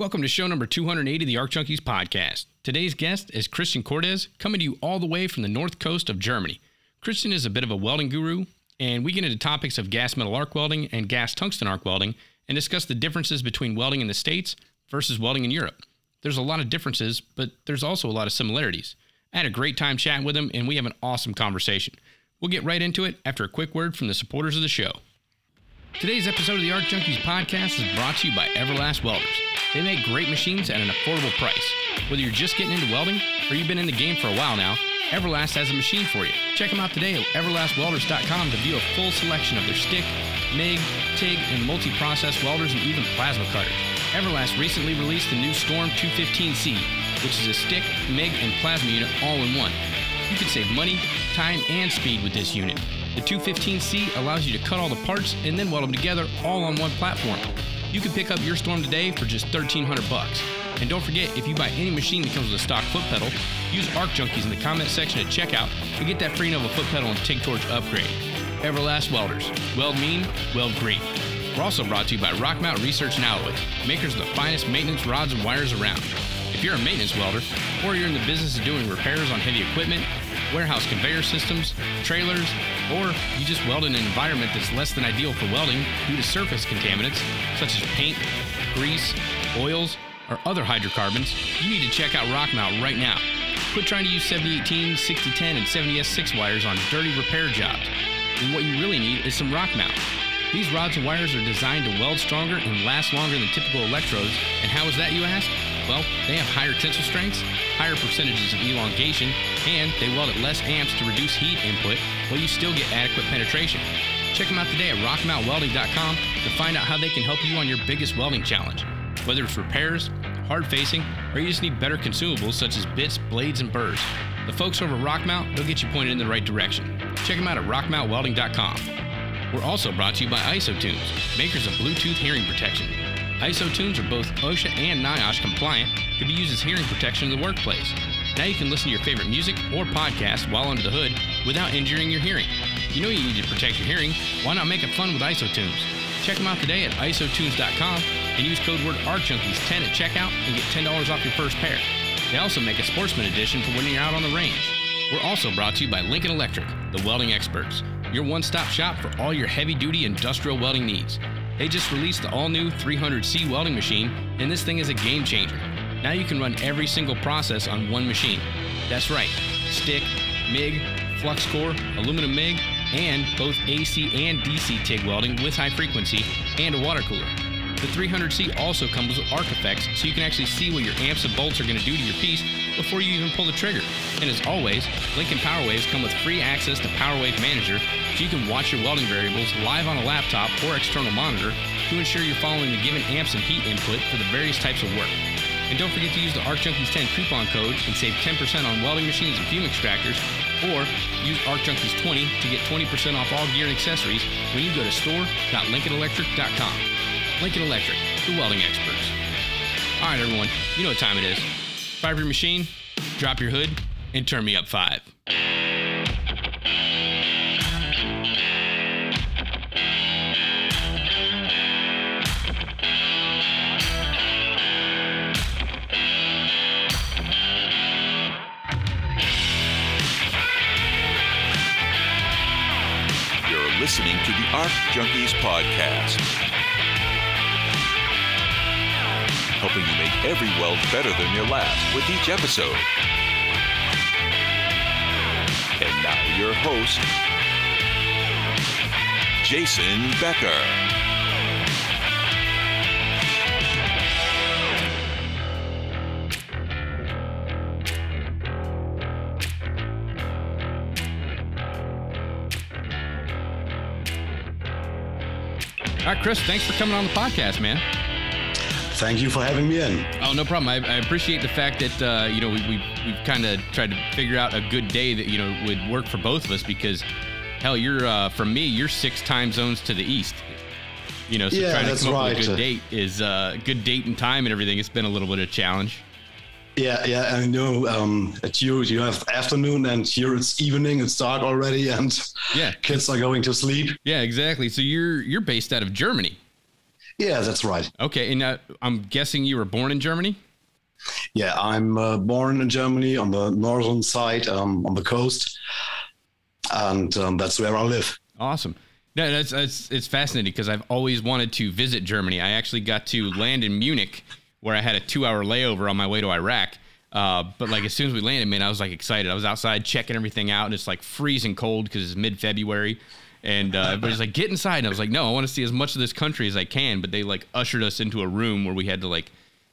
Welcome to show number 280 of the Arc Junkies podcast. Today's guest is Christian Cordes, coming to you all the way from the north coast of Germany. Christian is a bit of a welding guru, and we get into topics of gas metal arc welding and gas tungsten arc welding and discuss the differences between welding in the States versus welding in Europe. There's a lot of differences, but there's also a lot of similarities. I had a great time chatting with him, and we have an awesome conversation. We'll get right into it after a quick word from the supporters of the show. Today's episode of the Arc Junkies podcast is brought to you by Everlast Welders. They make great machines at an affordable price. Whether you're just getting into welding or you've been in the game for a while now, Everlast has a machine for you. Check them out today at everlastwelders.com to view a full selection of their stick, MIG, TIG, and multi-process welders and even plasma cutters. Everlast recently released the new Storm 215C, which is a stick, MIG, and plasma unit all in one. You can save money, time, and speed with this unit. The 215C allows you to cut all the parts and then weld them together all on one platform. You can pick up your Storm today for just 1300 bucks. And don't forget, if you buy any machine that comes with a stock foot pedal, use Arc Junkies in the comment section at checkout to get that free Nova foot pedal and TIG Torch upgrade. Everlast Welders. Weld mean, weld great. We're also brought to you by Rockmount Research and Alloys, makers of the finest maintenance rods and wires around. If you're a maintenance welder, or you're in the business of doing repairs on heavy equipment, warehouse conveyor systems, trailers, or you just weld in an environment that's less than ideal for welding due to surface contaminants such as paint, grease, oils, or other hydrocarbons, you need to check out Rockmount right now. Quit trying to use 7018, 6010, and 70S6 wires on dirty repair jobs. And what you really need is some Rockmount. These rods and wires are designed to weld stronger and last longer than typical electrodes. And how is that, you ask? Well, they have higher tensile strengths, higher percentages of elongation, and they weld at less amps to reduce heat input while you still get adequate penetration. Check them out today at rockmountwelding.com to find out how they can help you on your biggest welding challenge. Whether it's repairs, hard facing, or you just need better consumables such as bits, blades, and burrs. The folks over at Rockmount, they'll get you pointed in the right direction. Check them out at rockmountwelding.com. We're also brought to you by IsoTunes, makers of Bluetooth hearing protection. IsoTunes are both OSHA and NIOSH compliant to be used as hearing protection in the workplace. Now you can listen to your favorite music or podcast while under the hood without injuring your hearing. You know you need to protect your hearing. Why not make it fun with IsoTunes? Check them out today at isotunes.com and use code word ARCJunkies10 at checkout and get $10 off your first pair. They also make a sportsman edition for when you're out on the range. We're also brought to you by Lincoln Electric, the welding experts, your one stop shop for all your heavy duty industrial welding needs. They just released the all new 300C welding machine, and this thing is a game changer. Now you can run every single process on one machine. That's right, stick, MIG, flux core, aluminum MIG, and both AC and DC TIG welding with high frequency and a water cooler. The 300C also comes with arc effects, so you can actually see what your amps and bolts are going to do to your piece before you even pull the trigger. And as always, Lincoln PowerWaves come with free access to PowerWave Manager, so you can watch your welding variables live on a laptop or external monitor to ensure you're following the given amps and heat input for the various types of work. And don't forget to use the ArcJunkies10 coupon code and save 10% on welding machines and fume extractors, or use ArcJunkies20 to get 20% off all gear and accessories when you go to store.lincolnelectric.com. Lincoln Electric, the welding experts. All right, everyone, you know what time it is. Fire your machine, drop your hood, and turn me up five. You're listening to the Arc Junkies podcast, helping you make every weld better than your last with each episode. And now your host, Jason Becker. All right, Chris, thanks for coming on the podcast, man. Thank you for having me in. Oh, no problem. I, I appreciate the fact that uh, you know we, we we've kind of tried to figure out a good day that you know would work for both of us because hell, you're uh, for me, you're six time zones to the east. You know, so Yeah, trying to come up with a good date is uh, good date and time and everything. It's been a little bit of a challenge. Yeah, yeah, I know. Um, at you, you have afternoon, and here it's evening. It's dark already, and Yeah. kids are going to sleep. Yeah, exactly. So you're you're based out of Germany. Yeah, that's right. Okay, and uh, I'm guessing you were born in Germany. Yeah, I'm uh, born in Germany on the northern side, um, on the coast, and um, that's where I live. Awesome. No, that's, that's it's fascinating because I've always wanted to visit Germany. I actually got to land in Munich, where I had a two-hour layover on my way to Iraq. Uh, but like as soon as we landed, man, I was like excited. I was outside checking everything out, and it's like freezing cold because it's mid-February. And uh, everybody's like, "Get inside!" And I was like, "No, I want to see as much of this country as I can." But they like ushered us into a room where we had to like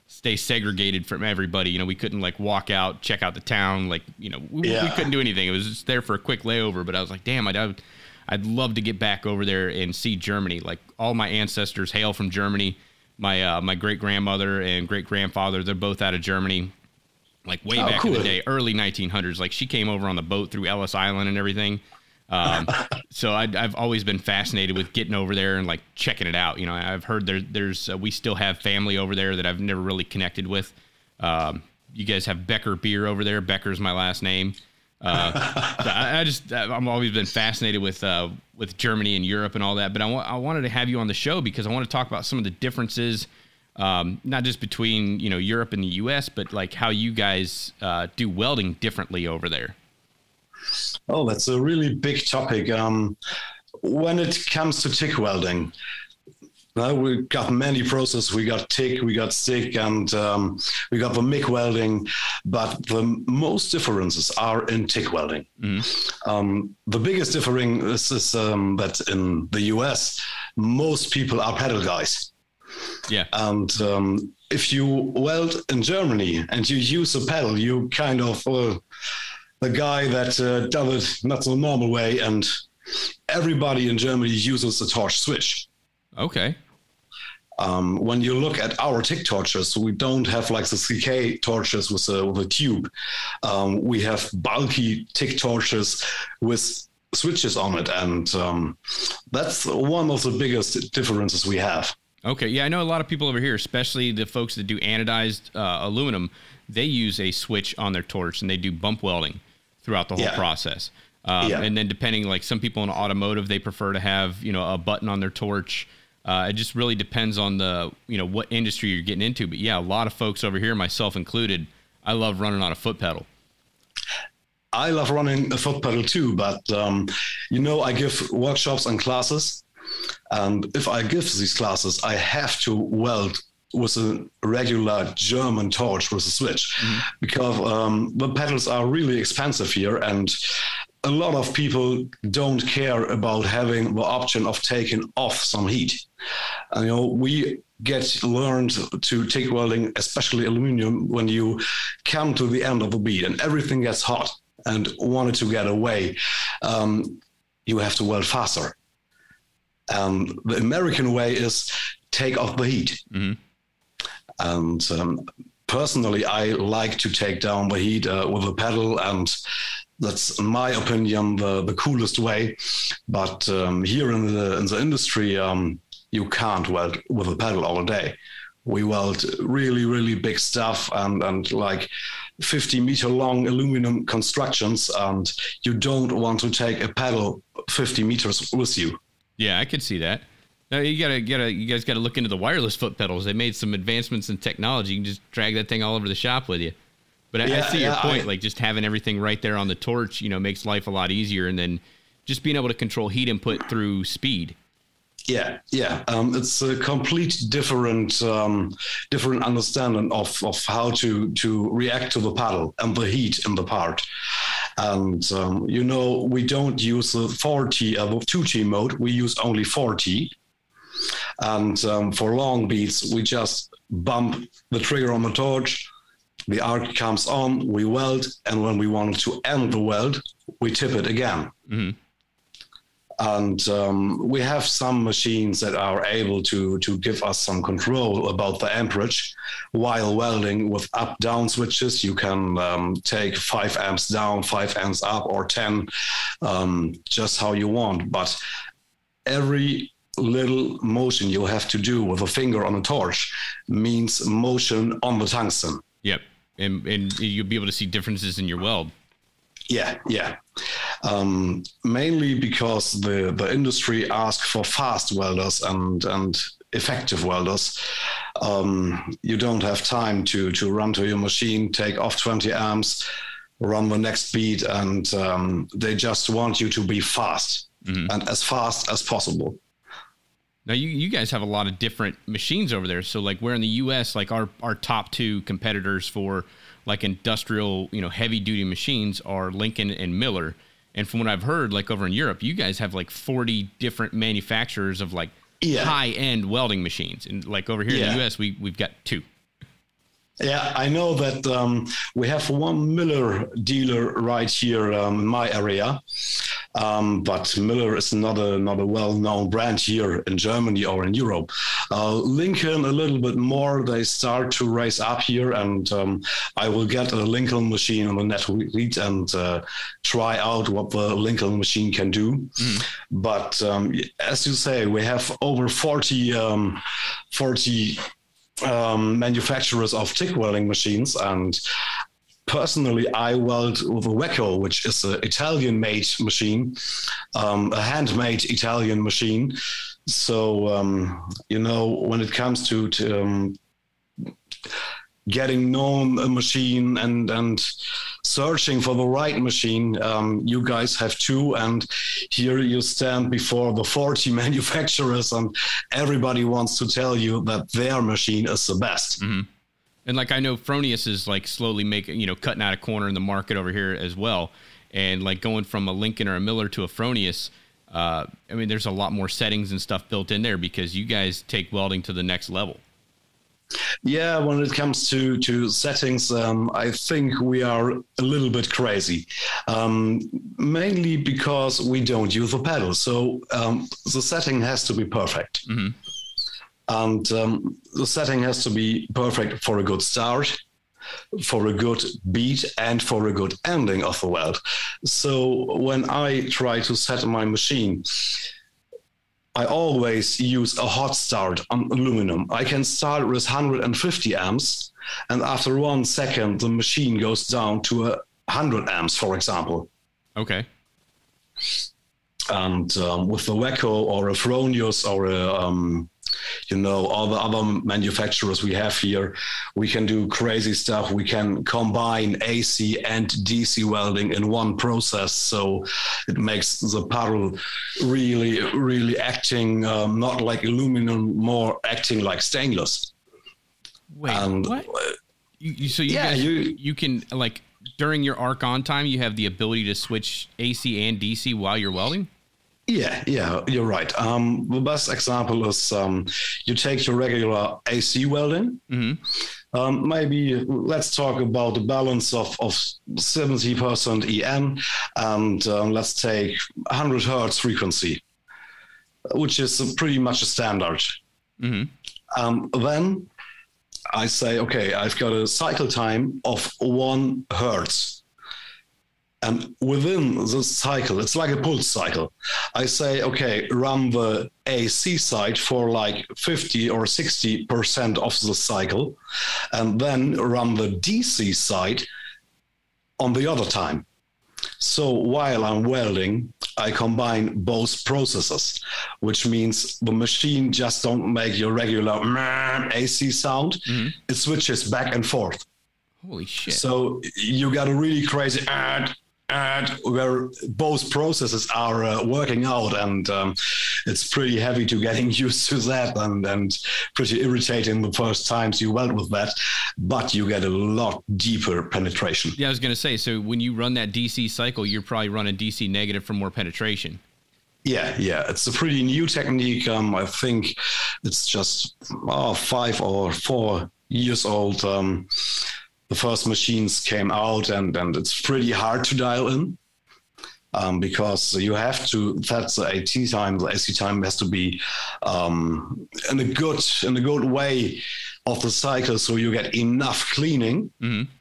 stay segregated from everybody. You know, we couldn't like walk out, check out the town. Like, you know, we, yeah. we couldn't do anything. It was just there for a quick layover. But I was like, "Damn, I'd I'd love to get back over there and see Germany. Like all my ancestors hail from Germany. My uh, my great grandmother and great grandfather, they're both out of Germany like way oh, back cool. in the day, early 1900s. Like she came over on the boat through Ellis Island and everything. Um, so I, have always been fascinated with getting over there and like checking it out. You know, I've heard there, there's uh, we still have family over there that I've never really connected with. Um, you guys have Becker beer over there. Becker's my last name. Uh, so I, I, just I've always been fascinated with uh, with Germany and Europe and all that. But I, wa- I wanted to have you on the show because I want to talk about some of the differences um, not just between you know Europe and the U.S., but like how you guys uh, do welding differently over there. Oh, that's a really big topic. Um, when it comes to TIG welding, well, we got many processes. We got TIG, we got stick, and um, we got the MIG welding. But the most differences are in TIG welding. Mm-hmm. Um, the biggest difference is um, that in the US, most people are pedal guys. Yeah. And um, if you weld in Germany and you use a pedal, you kind of uh, the guy that uh, does it not the normal way, and everybody in Germany uses a torch switch. Okay. Um, when you look at our TIG torches, we don't have like the CK torches with a, with a tube. Um, we have bulky TIG torches with switches on it, and um, that's one of the biggest differences we have. Okay, yeah, I know a lot of people over here, especially the folks that do anodized uh, aluminum, they use a switch on their torch and they do bump welding throughout the whole yeah. process. Um, yeah. And then depending, like some people in automotive, they prefer to have you know a button on their torch. Uh, it just really depends on the you know what industry you're getting into. But yeah, a lot of folks over here, myself included, I love running on a foot pedal. I love running a foot pedal too, but um, you know I give workshops and classes and if I give these classes, I have to weld with a regular German torch with a switch mm-hmm. because um, the pedals are really expensive here and a lot of people don't care about having the option of taking off some heat. And, you know, we get learned to TIG welding, especially aluminum, when you come to the end of the bead and everything gets hot and wanted to get away. Um, you have to weld faster. Um, the American way is take off the heat. Mm-hmm. And um, personally, I like to take down the heat uh, with a pedal, and that's, in my opinion, the, the coolest way. But um, here in the in the industry, um, you can't weld with a pedal all day. We weld really, really big stuff and and like 50 meter long aluminum constructions, and you don't want to take a pedal 50 meters with you. Yeah, I could see that. Now you gotta gotta you guys gotta look into the wireless foot pedals. They made some advancements in technology. You can just drag that thing all over the shop with you. But I, yeah, I see yeah, your point. I, like just having everything right there on the torch, you know, makes life a lot easier. And then just being able to control heat input through speed. Yeah, yeah, um, it's a complete different um, different understanding of, of how to to react to the paddle and the heat in the part. And um, you know, we don't use the 4T, uh, 2T mode. We use only 4T. And um, for long beats, we just bump the trigger on the torch. The arc comes on, we weld, and when we want to end the weld, we tip it again. Mm-hmm and um, we have some machines that are able to to give us some control about the amperage while welding with up down switches you can um, take five amps down five amps up or 10 um, just how you want but every little motion you have to do with a finger on a torch means motion on the tungsten yep and, and you'll be able to see differences in your weld yeah, yeah. Um, mainly because the, the industry asks for fast welders and, and effective welders. Um, you don't have time to, to run to your machine, take off 20 amps, run the next beat, and um, they just want you to be fast mm-hmm. and as fast as possible. Now you, you guys have a lot of different machines over there. So like we're in the US, like our, our top two competitors for like industrial, you know, heavy duty machines are Lincoln and Miller. And from what I've heard, like over in Europe, you guys have like 40 different manufacturers of like yeah. high end welding machines. And like over here yeah. in the US, we, we've got two. Yeah, I know that um, we have one Miller dealer right here um, in my area, um, but Miller is not a not a well-known brand here in Germany or in Europe. Uh, Lincoln a little bit more. They start to raise up here, and um, I will get a Lincoln machine on the net read and uh, try out what the Lincoln machine can do. Mm. But um, as you say, we have over 40, um, 40 um, manufacturers of TIG welding machines. And personally, I weld with a Weco, which is an Italian made machine, um, a handmade Italian machine. So, um, you know, when it comes to, to um, getting known a machine and and searching for the right machine um, you guys have two. And here you stand before the 40 manufacturers and everybody wants to tell you that their machine is the best. Mm-hmm. and like i know fronius is like slowly making you know cutting out a corner in the market over here as well. And like going from a lincoln or a miller to a fronius uh, i mean there's a lot more settings and stuff built in there because you guys take welding to the next level yeah, when it comes to to settings, um, I think we are a little bit crazy, um, mainly because we don't use the pedal. So um, the setting has to be perfect, mm-hmm. and um, the setting has to be perfect for a good start, for a good beat, and for a good ending of the weld. So when I try to set my machine I always use a hot start on aluminum. I can start with 150 amps, and after one second, the machine goes down to a 100 amps, for example. Okay. And um, with the Weco or a Fronius or a um, you know all the other manufacturers we have here. We can do crazy stuff. We can combine ac and dc welding in one process. So it makes the puddle really really acting um, not like aluminum more acting like stainless. Wait and, what? you, you, so you yeah, guys, you, you can like during your arc on time you have the ability to switch ac and dc while you're welding yeah, yeah, you're right. Um, the best example is um, you take your regular AC welding. Mm-hmm. Um, maybe let's talk about the balance of, of 70% EN and um, let's take 100 hertz frequency, which is pretty much a standard. Mm-hmm. Um, then I say, okay, I've got a cycle time of one hertz and within this cycle, it's like a pulse cycle. I say, okay, run the AC side for like 50 or 60% of the cycle, and then run the DC side on the other time. So while I'm welding, I combine both processes, which means the machine just don't make your regular AC sound. Mm-hmm. It switches back and forth. Holy shit. So you got a really crazy and where both processes are uh, working out and um, it's pretty heavy to getting used to that and, and pretty irritating the first times you weld with that but you get a lot deeper penetration yeah i was going to say so when you run that dc cycle you're probably running dc negative for more penetration yeah, yeah, it's a pretty new technique. Um, I think it's just oh, five or four years old. Um, the first machines came out, and and it's pretty hard to dial in. Um, because you have to that's the AT time, the AC time has to be um, in a good in a good way of the cycle, so you get enough cleaning. Mm-hmm.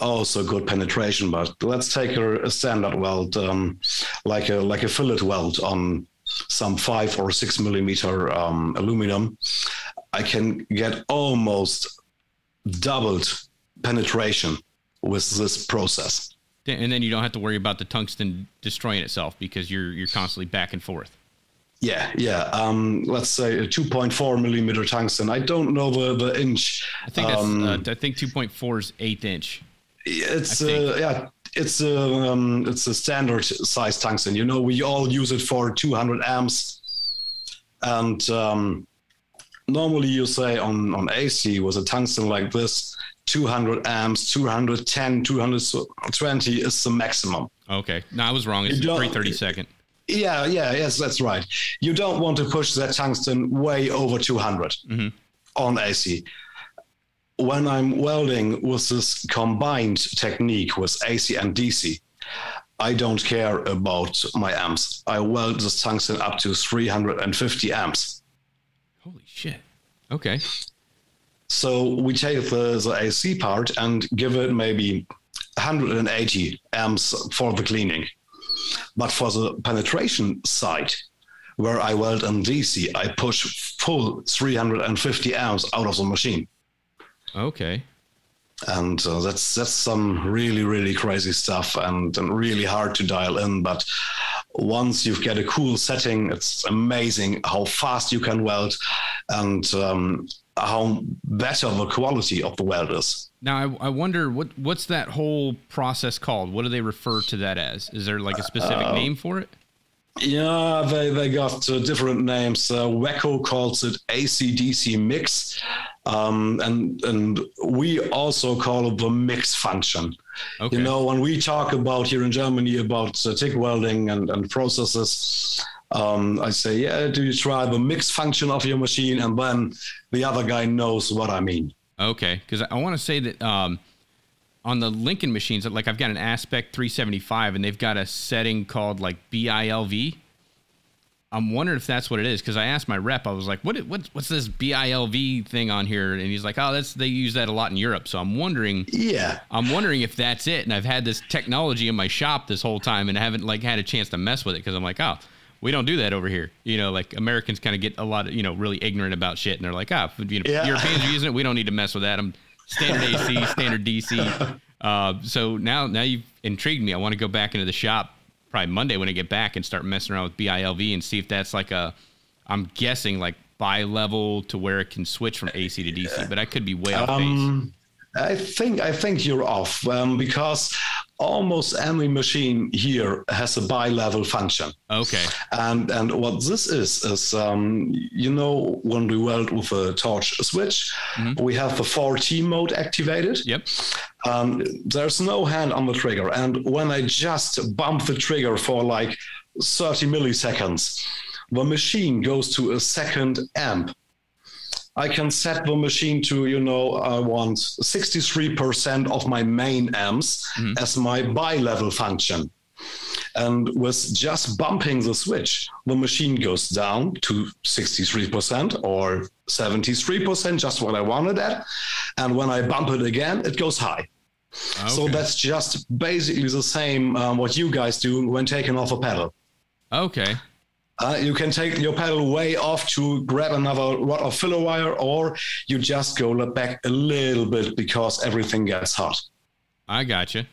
Also good penetration, but let's take a, a standard weld, um, like a like a fillet weld on some five or six millimeter um, aluminum. I can get almost doubled penetration with this process. and then you don't have to worry about the tungsten destroying itself because you're you're constantly back and forth. Yeah, yeah. Um, let's say a 2.4 millimeter tungsten. I don't know the, the inch. I think um, uh, I think 2.4 is eighth inch. It's uh, yeah, it's a um, it's a standard size tungsten. You know, we all use it for 200 amps, and um, normally you say on on AC with a tungsten like this, 200 amps, 210, 220 is the maximum. Okay, no, I was wrong. It's 330 second. Yeah, yeah, yes, that's right. You don't want to push that tungsten way over 200 mm-hmm. on AC. When I'm welding with this combined technique with AC and DC, I don't care about my amps. I weld this tungsten up to 350 amps. Holy shit. Okay. So we take the, the AC part and give it maybe 180 amps for the cleaning. But for the penetration side, where I weld in DC, I push full 350 amps out of the machine. Okay. And uh, that's that's some really really crazy stuff and, and really hard to dial in. But once you get a cool setting, it's amazing how fast you can weld and um, how better the quality of the weld is. Now, I, I, wonder what what's that whole process called? What do they refer to that as? Is there like a specific uh, name for it? Yeah, they, they got uh, different names. Uh, Weco calls it ACDC mix, um, and and we also call it the mix function. Okay. You know, when we talk about here in Germany about uh, TIG welding and, and processes, um, I say, yeah, do you try the mix function of your machine? And then the other guy knows what I mean. Okay, because I want to say that um, on the Lincoln machines, like I've got an Aspect 375, and they've got a setting called like BILV. I'm wondering if that's what it is because I asked my rep. I was like, "What? What's, what's this BILV thing on here?" And he's like, "Oh, that's they use that a lot in Europe." So I'm wondering. Yeah. I'm wondering if that's it. And I've had this technology in my shop this whole time, and I haven't like had a chance to mess with it because I'm like, "Oh, we don't do that over here. You know, like Americans kind of get a lot of, you know, really ignorant about shit. And they're like, ah, you know, yeah. Europeans are using it. We don't need to mess with that. I'm standard AC, standard DC. Uh, so now, now you've intrigued me. I want to go back into the shop probably Monday when I get back and start messing around with BILV and see if that's like a, I'm guessing like bi-level to where it can switch from AC to DC, but I could be way off um, base. I think I think you're off um, because almost any machine here has a bi-level function. Okay. And and what this is is um, you know when we weld with a torch switch, mm-hmm. we have the 4T mode activated. Yep. Um, there's no hand on the trigger, and when I just bump the trigger for like 30 milliseconds, the machine goes to a second amp I can set the machine to, you know, I want 63% of my main amps mm-hmm. as my bi-level function. And with just bumping the switch, the machine goes down to 63% or 73%, just what I wanted at. And when I bump it again, it goes high. Okay. So that's just basically the same um, what you guys do when taking off a pedal. Okay. Uh, you can take your pedal way off to grab another rod of filler wire, or you just go back a little bit because everything gets hot. I got gotcha.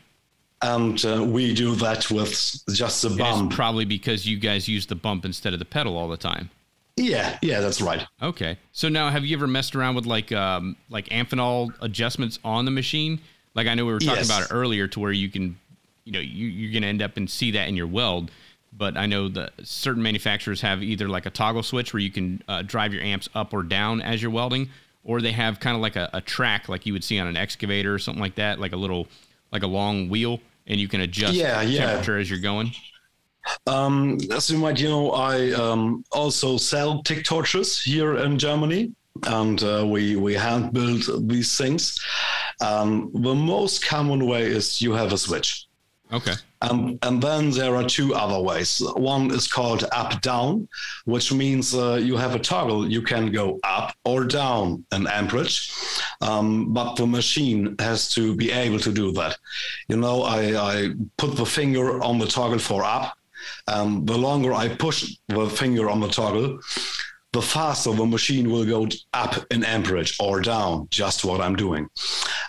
And uh, we do that with just the bump. probably because you guys use the bump instead of the pedal all the time. Yeah, yeah, that's right. Okay. So now, have you ever messed around with like um, like Amphenol adjustments on the machine? Like I know we were talking yes. about it earlier, to where you can, you know, you, you're going to end up and see that in your weld but I know that certain manufacturers have either like a toggle switch where you can uh, drive your amps up or down as you're welding, or they have kind of like a, a, track like you would see on an excavator or something like that, like a little, like a long wheel, and you can adjust yeah, yeah. temperature as you're going. Um, as you might you know, I um, also sell TIG torches here in Germany, and uh, we we hand build these things. Um, the most common way is you have a switch. Okay. Um, and then there are two other ways. One is called up down, which means uh, you have a toggle. You can go up or down an amperage, um, but the machine has to be able to do that. You know, I, I put the finger on the toggle for up. and the longer I push the finger on the toggle, the faster the machine will go up in amperage or down, just what I'm doing.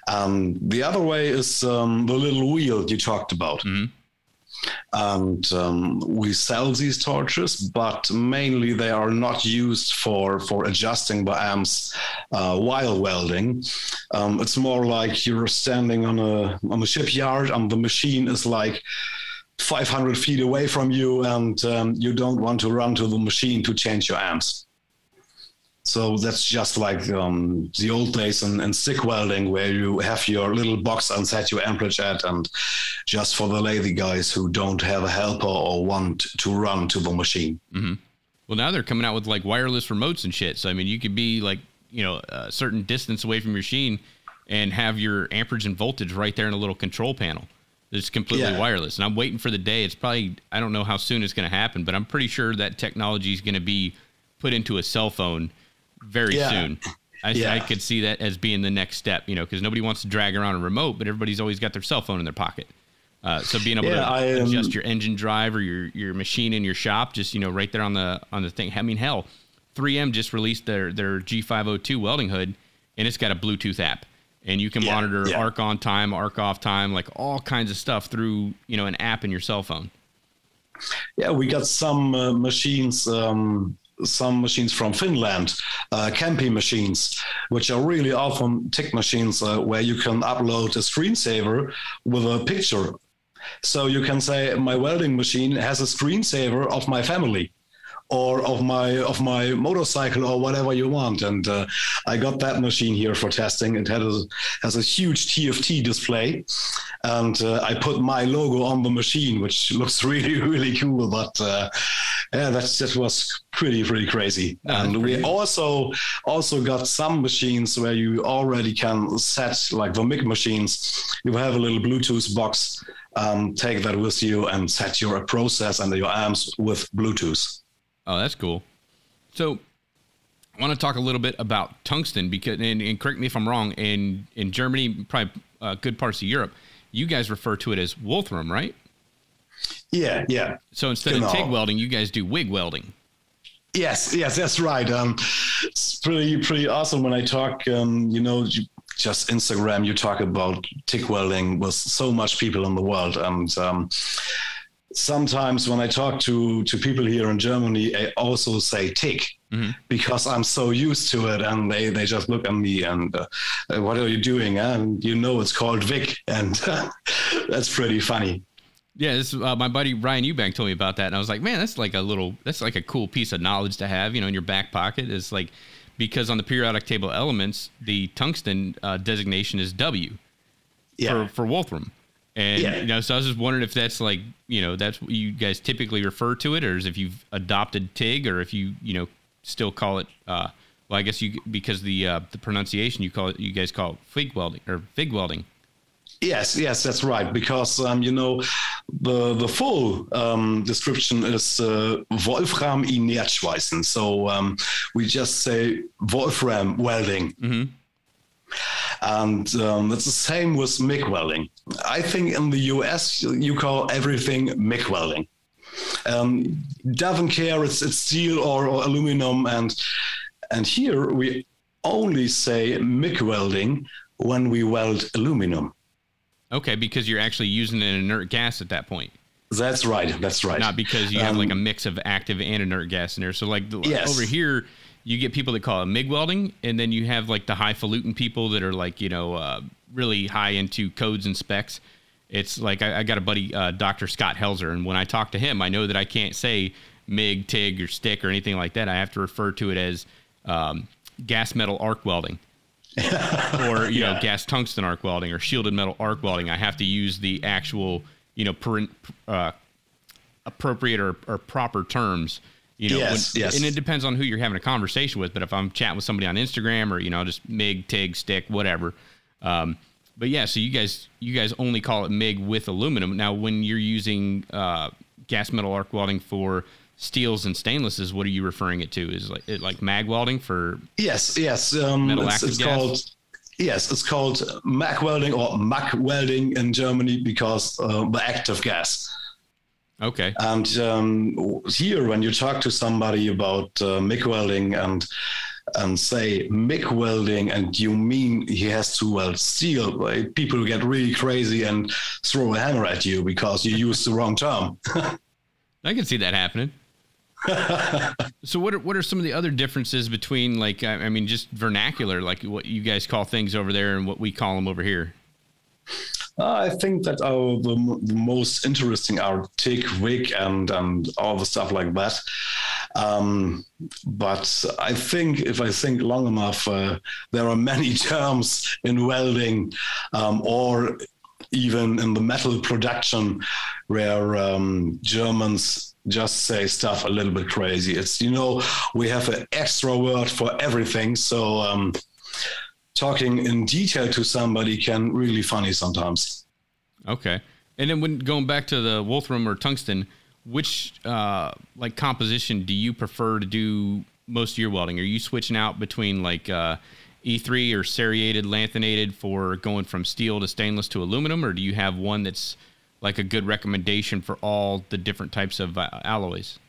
And the other way is um, the little wheel you talked about. Mm-hmm. And um, we sell these torches, but mainly they are not used for, for adjusting the amps uh, while welding. Um, it's more like you're standing on a, on a shipyard and the machine is like 500 feet away from you and um, you don't want to run to the machine to change your amps. So that's just like um, the old days in, in stick welding, where you have your little box and set your amperage at, and just for the lazy guys who don't have a helper or want to run to the machine. Mm-hmm. Well, now they're coming out with like wireless remotes and shit. So I mean, you could be like you know a certain distance away from your machine and have your amperage and voltage right there in a little control panel. It's completely yeah. wireless, and I'm waiting for the day. It's probably I don't know how soon it's going to happen, but I'm pretty sure that technology is going to be put into a cell phone very yeah. soon. I, yeah. I could see that as being the next step, you know, because nobody wants to drag around a remote, but everybody's always got their cell phone in their pocket. Uh, so being able yeah, to I, adjust your engine drive or your your machine in your shop, just you know, right there on the on the thing. I mean, hell, 3M just released their their G502 welding hood, and it's got a Bluetooth app, and you can yeah, monitor yeah. arc on time, arc off time, like all kinds of stuff through you know an app in your cell phone. Yeah, we got some uh, machines. Um, some machines from Finland, uh, Kemppi machines, which are really often TIG machines uh, where you can upload a screensaver with a picture. So you can say, my welding machine has a screensaver of my family or of my of my motorcycle or whatever you want. And uh, I got that machine here for testing. It had a, has a huge TFT display, and uh, I put my logo on the machine, which looks really really cool. But uh, yeah, that just was pretty pretty crazy. and we also also got some machines where you already can set like the MIG machines. You have a little Bluetooth box. Um, take that with you and set your process and your amps with Bluetooth. Oh, that's cool. So I want to talk a little bit about tungsten because, and, and correct me if I'm wrong, in, in Germany, probably uh, good parts of Europe, you guys refer to it as Wolfram, right? Yeah, yeah. So instead genau. of TIG welding, you guys do WIG welding. Yes, yes, that's right. Um, it's pretty, pretty awesome when I talk. Um, you know, you, just Instagram, you talk about TIG welding with so much people in the world, and um, sometimes when I talk to to people here in Germany, I also say tick mm-hmm. because I'm so used to it, and they they just look at me and uh, what are you doing? And you know it's called Vic, and uh, that's pretty funny. Yeah, this uh, my buddy Ryan Eubank told me about that, and I was like, man, that's like a little, that's like a cool piece of knowledge to have, you know, in your back pocket. Is like because on the periodic table elements, the tungsten uh, designation is W yeah. for for Wolfram. And yeah. you know, so I was just wondering if that's like, you know, that's what you guys typically refer to it, or is if you've adopted TIG, or if you, you know, still call it. Uh, well, I guess you because the uh, the pronunciation you call it, you guys call it fig welding or fig welding. Yes, yes, that's right. Because um, you know, the the full um, description is uh, Wolfram Inertschweißen. So um, we just say Wolfram welding. Mm-hmm. And um, it's the same with MIG welding. I think in the US, you call everything MIG welding. Um, doesn't care it's, it's steel or, or aluminum. And, and here we only say MIG welding when we weld aluminum. Okay, because you're actually using an inert gas at that point. That's right. That's right. Not because you have um, like a mix of active and inert gas in there. So like the, yes. over here, you get people that call it MIG welding, and then you have like the highfalutin people that are like you know uh, really high into codes and specs. It's like I, I got a buddy, uh, Dr. Scott Helzer, and when I talk to him, I know that I can't say MIG, TIG, or stick or anything like that. I have to refer to it as um, gas metal arc welding. or you yeah. know gas tungsten arc welding or shielded metal arc welding i have to use the actual you know per, uh, appropriate or, or proper terms you know, yes, when, yes. and it depends on who you're having a conversation with. But if I'm chatting with somebody on Instagram or you know just MIG, TIG, stick, whatever. Um, but yeah, so you guys you guys only call it MIG with aluminum. Now, when you're using uh, gas metal arc welding for steels and stainlesses, what are you referring it to? Is like it like mag welding for yes, yes, um, metal it's, active it's gas? called yes, it's called mag welding or mag welding in Germany because uh, the active gas. Okay. And um, here, when you talk to somebody about uh, MIG welding and and say MIG welding and you mean he has to weld steel, right? people get really crazy and throw a hammer at you because you used the wrong term. I can see that happening. so what are what are some of the other differences between like I, I mean just vernacular like what you guys call things over there and what we call them over here? I think that the, the, most interesting are TIG, WIG, and and all the stuff like that. Um, but I think if I think long enough, uh, there are many terms in welding um, or even in the metal production where um, Germans just say stuff a little bit crazy. It's you know we have an extra word for everything, so um, talking in detail to somebody can really funny sometimes. Okay, and then when going back to the Wolfram or tungsten, which uh, like composition do you prefer to do most of your welding? Are you switching out between like uh, E3 or ceriated, lanthanated for going from steel to stainless to aluminum, or do you have one that's like a good recommendation for all the different types of uh, alloys?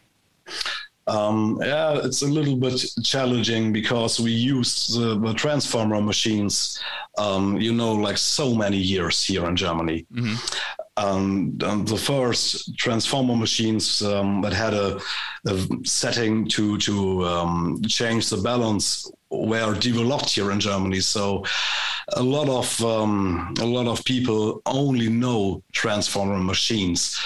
Um, yeah, it's a little bit challenging because we use the, the transformer machines, um, you know, like so many years here in Germany. Mm-hmm. Um, the first transformer machines um, that had a, a, setting to to um, change the balance were developed here in Germany. So a lot of um, a lot of people only know transformer machines,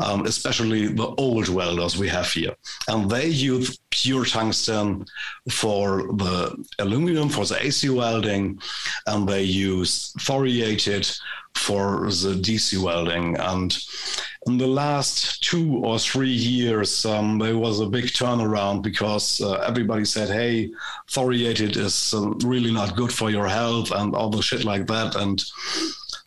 um, especially the old welders we have here, and they use pure tungsten for the aluminum for the AC welding, and they use thoriated for the DC welding. And in the last two or three years, um, there was a big turnaround because uh, everybody said, hey, thoriated is uh, really not good for your health and all the shit like that. And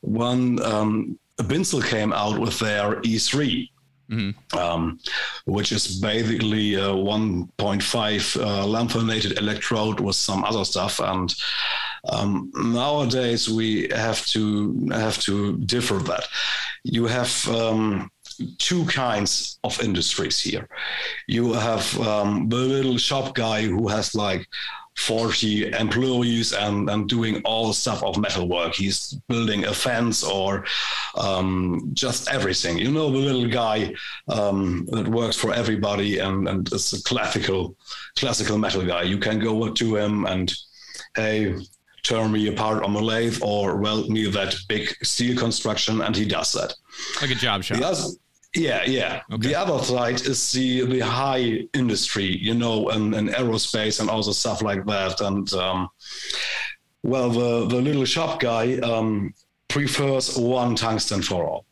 one um, Binzel came out with their E3. Mm-hmm. Um, which is basically a 1.5 uh, lanthanated electrode with some other stuff. And um, nowadays, we have to have to differ that. You have um, two kinds of industries here. You have um, the little shop guy who has like 40 employees and, and doing all stuff of metalwork. He's building a fence or um, just everything. You know, the little guy um, that works for everybody and, and is a classical, classical metal guy. You can go to him and, hey, tear me apart on a lathe or weld me that big steel construction, and he does that. Like a job shop. Other, yeah, yeah. Okay. The other side is the the high industry, you know, and, and aerospace and the stuff like that. And um, well, the the little shop guy um, prefers one tungsten for all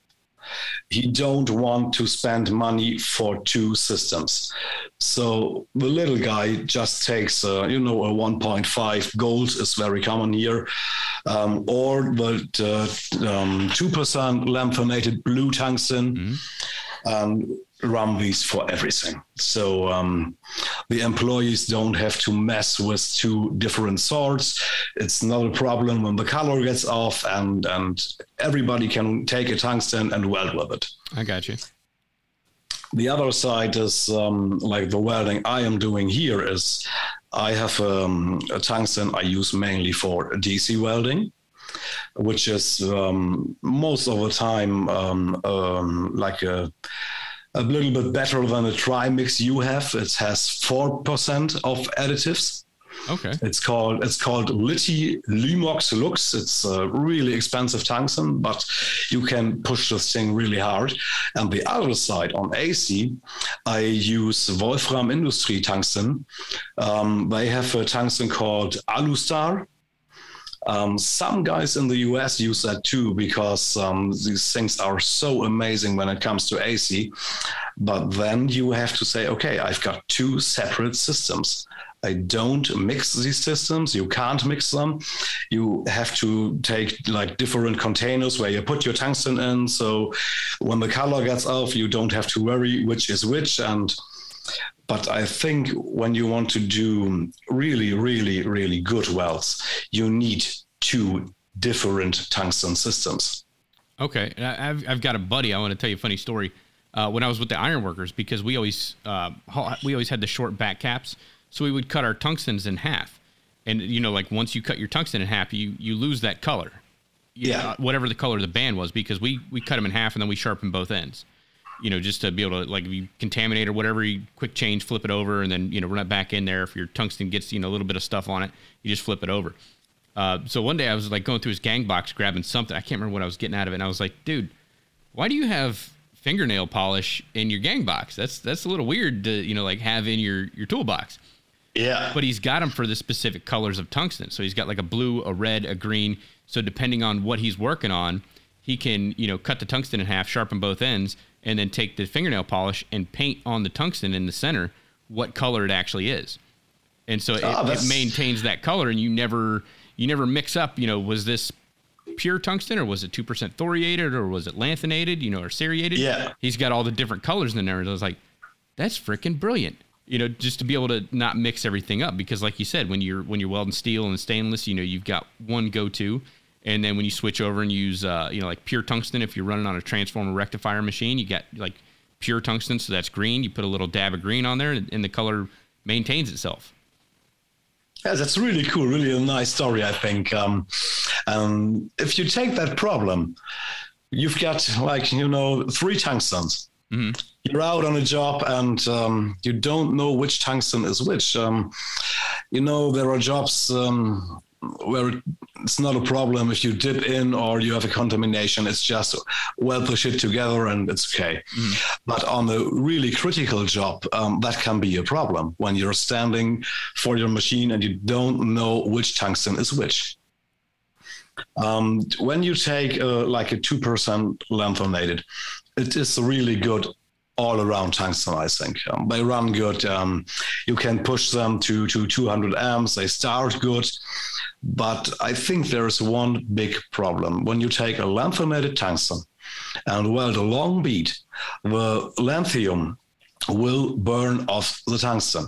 he don't want to spend money for two systems. So the little guy just takes, a, you know, a 1.5 gold is very common here, um, or the uh, um, 2% lanthanated blue tungsten. Mm-hmm. Um, these for everything. So um, the employees don't have to mess with two different sorts. It's not a problem when the color gets off, and and everybody can take a tungsten and weld with it. I got you. The other side is um, like the welding I am doing here is I have um, a tungsten I use mainly for DC welding which is um, most of the time um, um, like a a little bit better than a trimix you have. It has four percent of additives. Okay. It's called it's called Liti Lumox Lux. It's a really expensive tungsten, but you can push this thing really hard. And the other side on AC, I use Wolfram Industry tungsten. Um, they have a tungsten called Alustar. Um, some guys in the US use that too because um, these things are so amazing when it comes to AC. But then you have to say, okay, I've got two separate systems. I don't mix these systems. You can't mix them. You have to take like different containers where you put your tungsten in. So when the color gets off, you don't have to worry which is which. And but I think when you want to do really, really, really good welds, you need two different tungsten systems. Okay, I've I've got a buddy. I want to tell you a funny story. Uh, when I was with the ironworkers, because we always uh, we always had the short back caps, so we would cut our tungstens in half. and you know, like once you cut your tungsten in half, you you lose that color. You Yeah. know, whatever the color of the band was, because we we cut them in half and then we sharpen both ends. You know, just to be able to like if you contaminate or whatever, you quick change, flip it over, and then you know run it back in there. If your tungsten gets you know a little bit of stuff on it, you just flip it over. Uh, so one day I was like going through his gang box grabbing something. I can't remember what I was getting out of it, and I was like, dude, why do you have fingernail polish in your gang box? That's that's a little weird to you know like have in your your toolbox. Yeah. But he's got them for the specific colors of tungsten. So he's got like a blue, a red, a green. So depending on what he's working on, he can you know cut the tungsten in half, sharpen both ends, and then take the fingernail polish and paint on the tungsten in the center what color it actually is. And so it, Ah, it maintains that color, and you never you never mix up. You know, was this pure tungsten or was it two percent thoriated or was it lanthanated? You know, or ceriated? Yeah. He's got all the different colors in there. And I was like, that's freaking brilliant. You know, just to be able to not mix everything up because, like you said, when you're when you're welding steel and stainless, you know, you've got one go-to, and then when you switch over and use, uh, you know, like pure tungsten, if you're running on a transformer rectifier machine, you got like pure tungsten, so that's green. You put a little dab of green on there, and, and the color maintains itself. Yeah, that's really cool. Really a nice story, I think. Um, um, if you take that problem, you've got like you know three tungstens. You're out on a job and um, you don't know which tungsten is which. Um, you know there are jobs um, where it's not a problem if you dip in or you have a contamination. It's just well push it together and it's okay. But on a really critical job, um, that can be a problem when you're standing for your machine and you don't know which tungsten is which. Um, when you take uh, like a 2% lanthanated, it is really good all around tungsten, I think. Um, they run good. Um, you can push them to, to 200 amps. They start good. But I think there is one big problem. When you take a lanthanated tungsten and weld a long bead, the lanthanum will burn off the tungsten.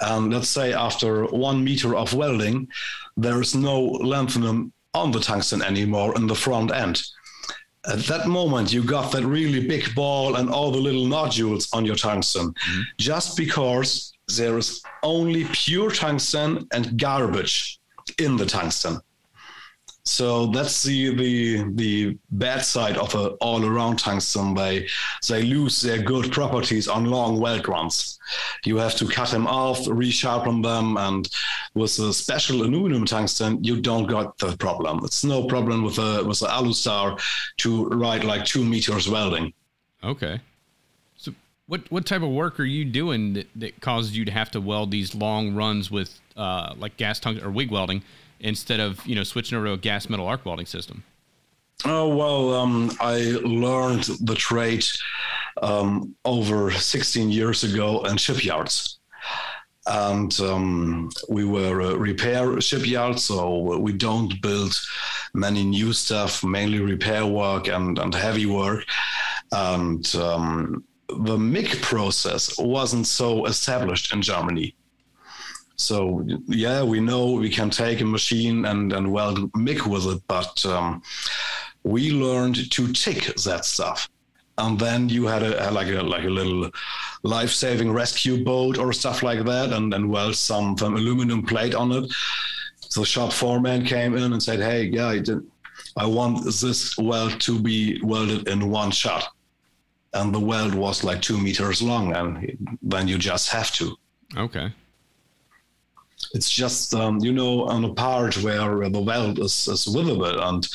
And let's say after one meter of welding, there is no lanthanum on the tungsten anymore in the front end. At that moment, you got that really big ball and all the little nodules on your tungsten, mm-hmm. just because there is only pure tungsten and garbage in the tungsten. So that's the the the bad side of a all around tungsten. They they lose their good properties on long weld runs. You have to cut them off, resharpen them, and with a special aluminum tungsten, you don't got the problem. It's no problem with a with the Alustar to ride like two meters welding. Okay. What what type of work are you doing that, that causes you to have to weld these long runs with uh, like gas tungsten or wig welding instead of you know switching over to a gas metal arc welding system? Oh well, um, I learned the trade um, over 16 years ago in shipyards, and um, we were a repair shipyard, so we don't build many new stuff, mainly repair work and, and heavy work, and um, the MIG process wasn't so established in Germany. So yeah, we know we can take a machine and and weld MIG with it, but um, we learned to TIG that stuff, and then you had a like a like a little life-saving rescue boat or stuff like that, and then weld some some aluminum plate on it. So the shop foreman came in and said, "Hey, yeah, I, did, I want this weld to be welded in one shot." And the weld was like two meters long, and then you just have to. Okay. it's just um, you know on a part where the weld is, is withable and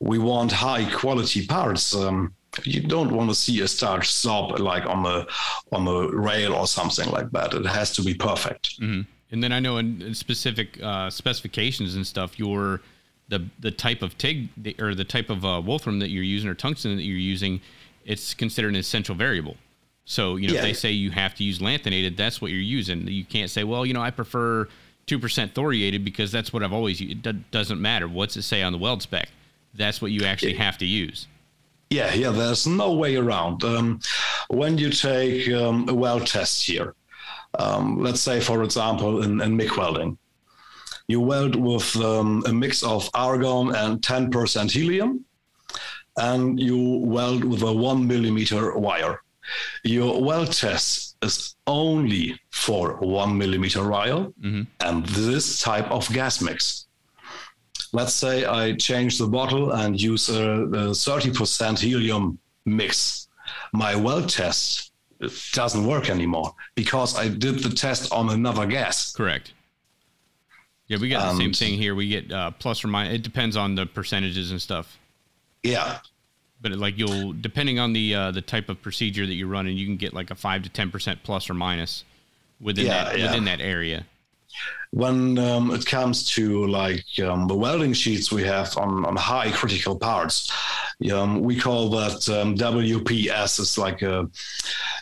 we want high quality parts um, you don't want to see a starch stop like on the on the rail or something like that. It has to be perfect. Hmm And then I know in, in specific uh, specifications and stuff, your the the type of TIG or the type of uh, wolfram that you're using or tungsten that you're using, it's considered an essential variable. So you know if they say you have to use lanthanated, that's what you're using. You can't say, well, you know, I prefer two percent thoriated because that's what I've always used. It do- doesn't matter. What's it say on the weld spec? That's what you actually have to use. yeah yeah there's no way around um, when you take um, a weld test here um, let's say for example in, in MIG welding you weld with um, a mix of argon and 10% helium and you weld with a one millimeter wire. your weld test is only for one millimeter Ryo and this type of gas mix. Let's say I change the bottle and use a, a 30% helium mix. My weld test doesn't work anymore because I did the test on another gas. Correct. Yeah, we got the same thing here. We get uh, plus or minus. It depends on the percentages and stuff. Yeah, But like you'll, depending on the uh, the type of procedure that you're running, you can get like a five to ten percent plus or minus within Yeah, that yeah. within that area. when um, it comes to like um, the welding sheets we have on, on high critical parts um, we call that um, wps it's like a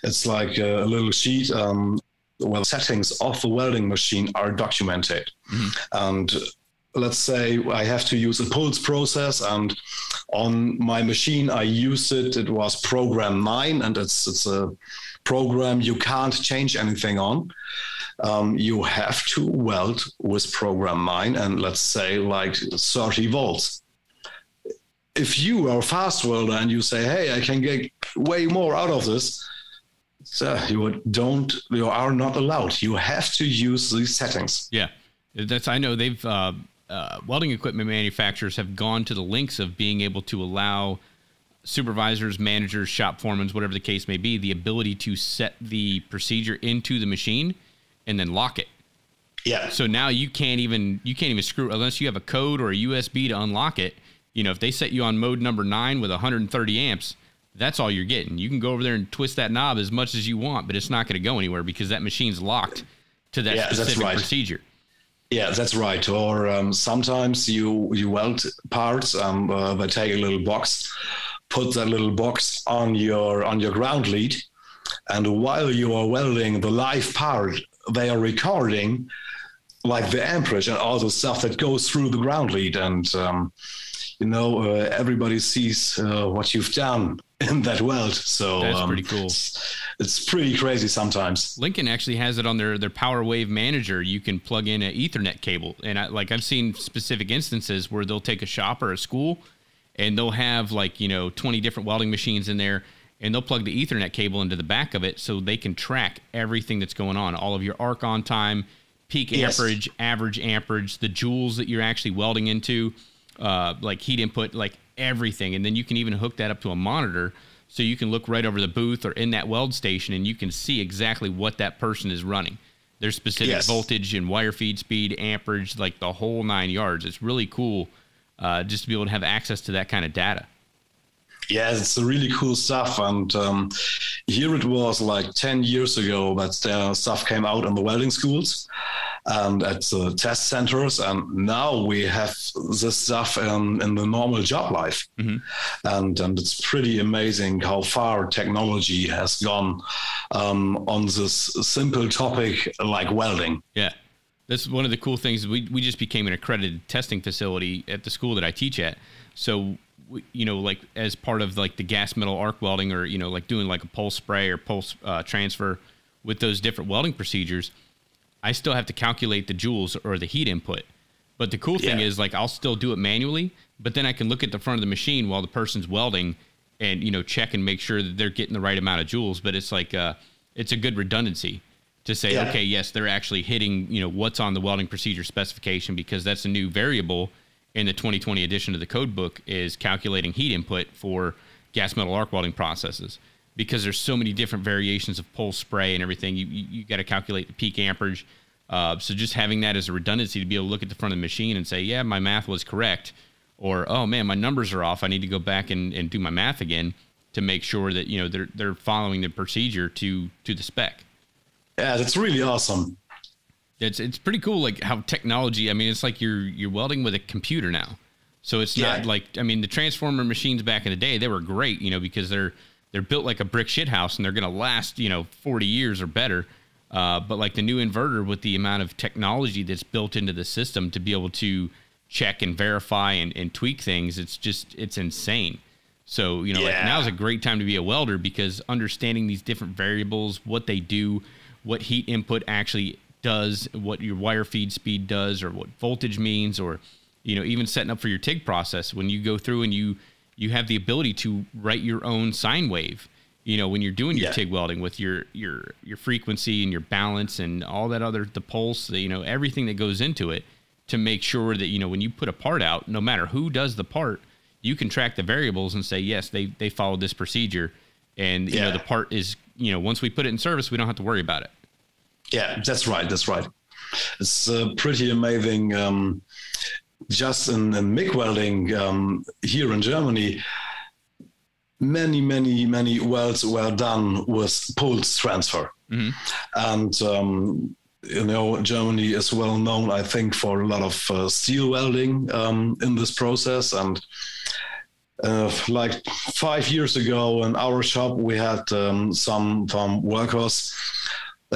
it's like a little sheet um, where the settings of the welding machine are documented and let's say i have to use a pulse process and on my machine i use it. It was program 9 and it's it's a program you can't change anything on. Um, you have to weld with program 9 and let's say like 30 volts. If you are a fast welder and you say hey i can get way more out of this so you don't you are not allowed. You have to use these settings. Yeah, that's I know they've uh, uh, welding equipment manufacturers have gone to the links of being able to allow supervisors, managers, shop foremans, whatever the case may be, the ability to set the procedure into the machine and then lock it. yeah So now you can't even you can't even screw unless you have a code or a USB to unlock it. You know, if they set you on mode number nine with 130 amps, that's all you're getting. You can go over there and twist that knob as much as you want, but it's not going to go anywhere because that machine's locked to that Yeah, that's specific right. procedure. Yeah, that's right. Or um, sometimes you you weld parts. Um, uh, they take a little box, put that little box on your on your ground lead, and while you are welding the live part, they are recording like the amperage and all the stuff that goes through the ground lead, and um, you know uh, everybody sees uh, what you've done in that world. So That's um, pretty cool. It's, it's pretty crazy sometimes. Lincoln actually has it on their their Power Wave Manager. You can plug in an Ethernet cable, and I, like I've seen specific instances where they'll take a shop or a school, and they'll have like you know twenty different welding machines in there, and they'll plug the Ethernet cable into the back of it so they can track everything that's going on, all of your arc on time, peak Yes. amperage, average amperage, the joules that you're actually welding into, uh, like heat input, like everything, and then you can even hook that up to a monitor so you can look right over the booth or in that weld station and you can see exactly what that person is running. Their specific Yes. voltage and wire feed speed, amperage, like the whole nine yards. It's really cool uh, just to be able to have access to that kind of data. Yeah, it's really cool stuff. And um, here it was like 10 years ago that the stuff came out in the welding schools and at the test centers. And now we have this stuff in, in the normal job life. And, and it's pretty amazing how far technology has gone um, on this simple topic like welding. Yeah. That's one of the cool things. We, we just became an accredited testing facility at the school that I teach at. So, you know, like as part of like the gas metal arc welding or, you know, like doing like a pulse spray or pulse uh, transfer with those different welding procedures, I still have to calculate the joules or the heat input. But the cool thing Yeah. is like I'll still do it manually, but then I can look at the front of the machine while the person's welding and, you know, check and make sure that they're getting the right amount of joules. But it's like, uh, it's a good redundancy to say, Yeah. okay, yes, they're actually hitting, you know, what's on the welding procedure specification because that's a new variable in the 2020 edition of the code book is calculating heat input for gas metal arc welding processes because there's so many different variations of pulse spray and everything. You, you, you got to calculate the peak amperage. Uh, so just having that as a redundancy to be able to look at the front of the machine and say, yeah, my math was correct. Or, oh man, my numbers are off. I need to go back and, and do my math again to make sure that, you know, they're, they're following the procedure to, to the spec. Yeah, that's really awesome. It's it's pretty cool, like how technology. I mean, it's like you're you're welding with a computer now. So it's not Yeah. like I mean, the transformer machines back in the day they were great, you know, because they're they're built like a brick shit house and they're gonna last you know forty years or better. Uh, but like the new inverter with the amount of technology that's built into the system to be able to check and verify and, and tweak things, it's just it's insane. So you know, like Yeah. now's a great time to be a welder because understanding these different variables, what they do, what heat input actually does, what your wire feed speed does, or what voltage means, or you know, even setting up for your TIG process when you go through and you you have the ability to write your own sine wave you know when you're doing your Yeah. TIG welding with your your your frequency and your balance and all that other the pulse, the, you know everything that goes into it to make sure that you know when you put a part out, no matter who does the part, you can track the variables and say yes they they followed this procedure, and you know the part is you know once we put it in service, we don't have to worry about it. Yeah, that's right. That's right. It's uh, pretty amazing. Um, just in, in MIG welding um, here in Germany, many, many, many welds were done with pulse transfer. And, um, you know, Germany is well known, I think, for a lot of uh, steel welding um, in this process. And uh, like five years ago in our shop, we had um, some, some workers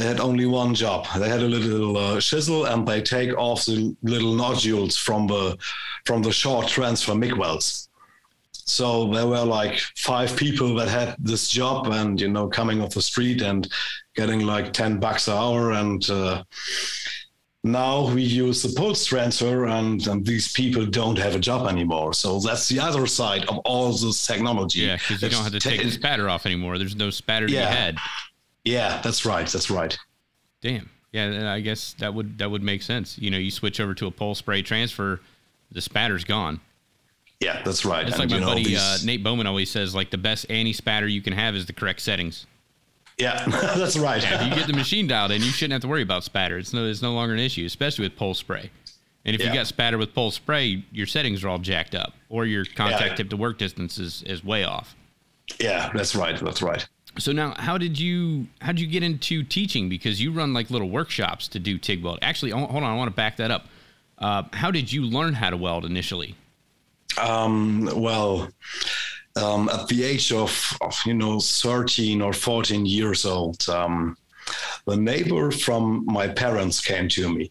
they had only one job. They had a little uh, chisel and they take off the little nodules from the from the short transfer MIG welds. So there were like five people that had this job, and you know, coming off the street and getting like ten bucks an hour. And uh, now we use the pulse transfer, and, and these people don't have a job anymore. So that's the other side of all this technology. Yeah, because you don't have to ta- take the spatter off anymore. There's no spatter to Yeah. be had. Yeah, that's right. That's right. Damn. Yeah, and I guess that would that would make sense. You know, you switch over to a pulse spray transfer, the spatter's gone. Yeah, that's right. It's And, like my you know, buddy these- uh, Nate Bowman always says, like the best anti spatter you can have is the correct settings. Yeah, that's right. If you get the machine dialed in, you shouldn't have to worry about spatter. It's no it's no longer an issue, especially with pulse spray. And if you got spatter with pulse spray, your settings are all jacked up, or your contact Yeah. tip to work distance is, is way off. yeah, that's right. That's right. So now, how did you how did you get into teaching? Because you run like little workshops to do TIG weld. Actually, oh, hold on, I want to back that up. Uh, how did you learn how to weld initially? Um, well, um, at the age of, of, you know, 13 or 14 years old, um, the neighbor from my parents came to me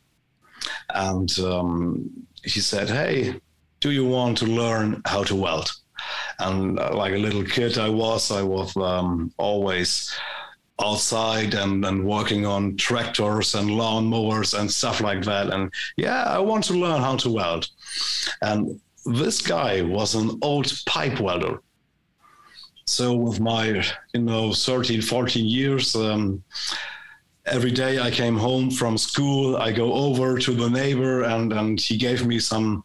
and um, he said, Hey, do you want to learn how to weld? And uh, like a little kid I was, I was um, always outside and, and working on tractors and lawnmowers and stuff like that. And yeah, I want to learn how to weld. And this guy was an old pipe welder. So with my, you know, 13, 14 years, um, every day I came home from school, I go over to the neighbor and, and he gave me some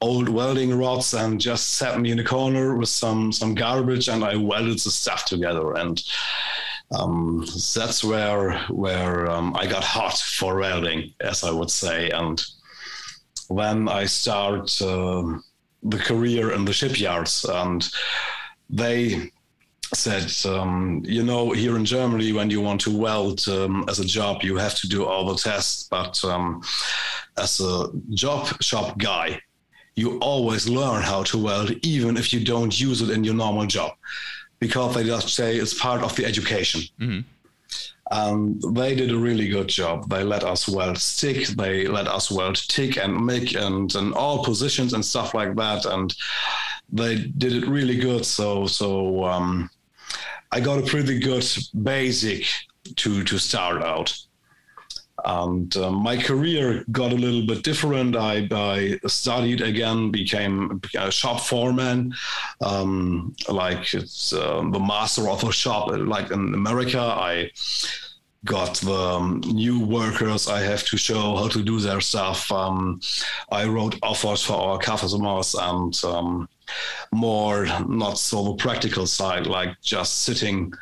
old welding rods and just sat me in a corner with some, some garbage and I welded the stuff together. And um, that's where, where um, I got hot for welding, as I would say. And when I start um the career in the shipyards, and they said, um, you know, here in Germany, when you want to weld um, as a job, you have to do all the tests. But um, as a job shop guy, you always learn how to weld, even if you don't use it in your normal job, because they just say it's part of the education. Um, they did a really good job. They let us weld stick, they let us weld TIG and MIG and, and all positions and stuff like that. And they did it really good. So, so um, I got a pretty good basic to, to start out. And um, my career got a little bit different. I, I studied again, became a shop foreman, um, like it's um, the master of a shop. Like in America, I got the um, new workers. I have to show how to do their stuff. Um, I wrote offers for our customers and um, more not so the practical side, like just sitting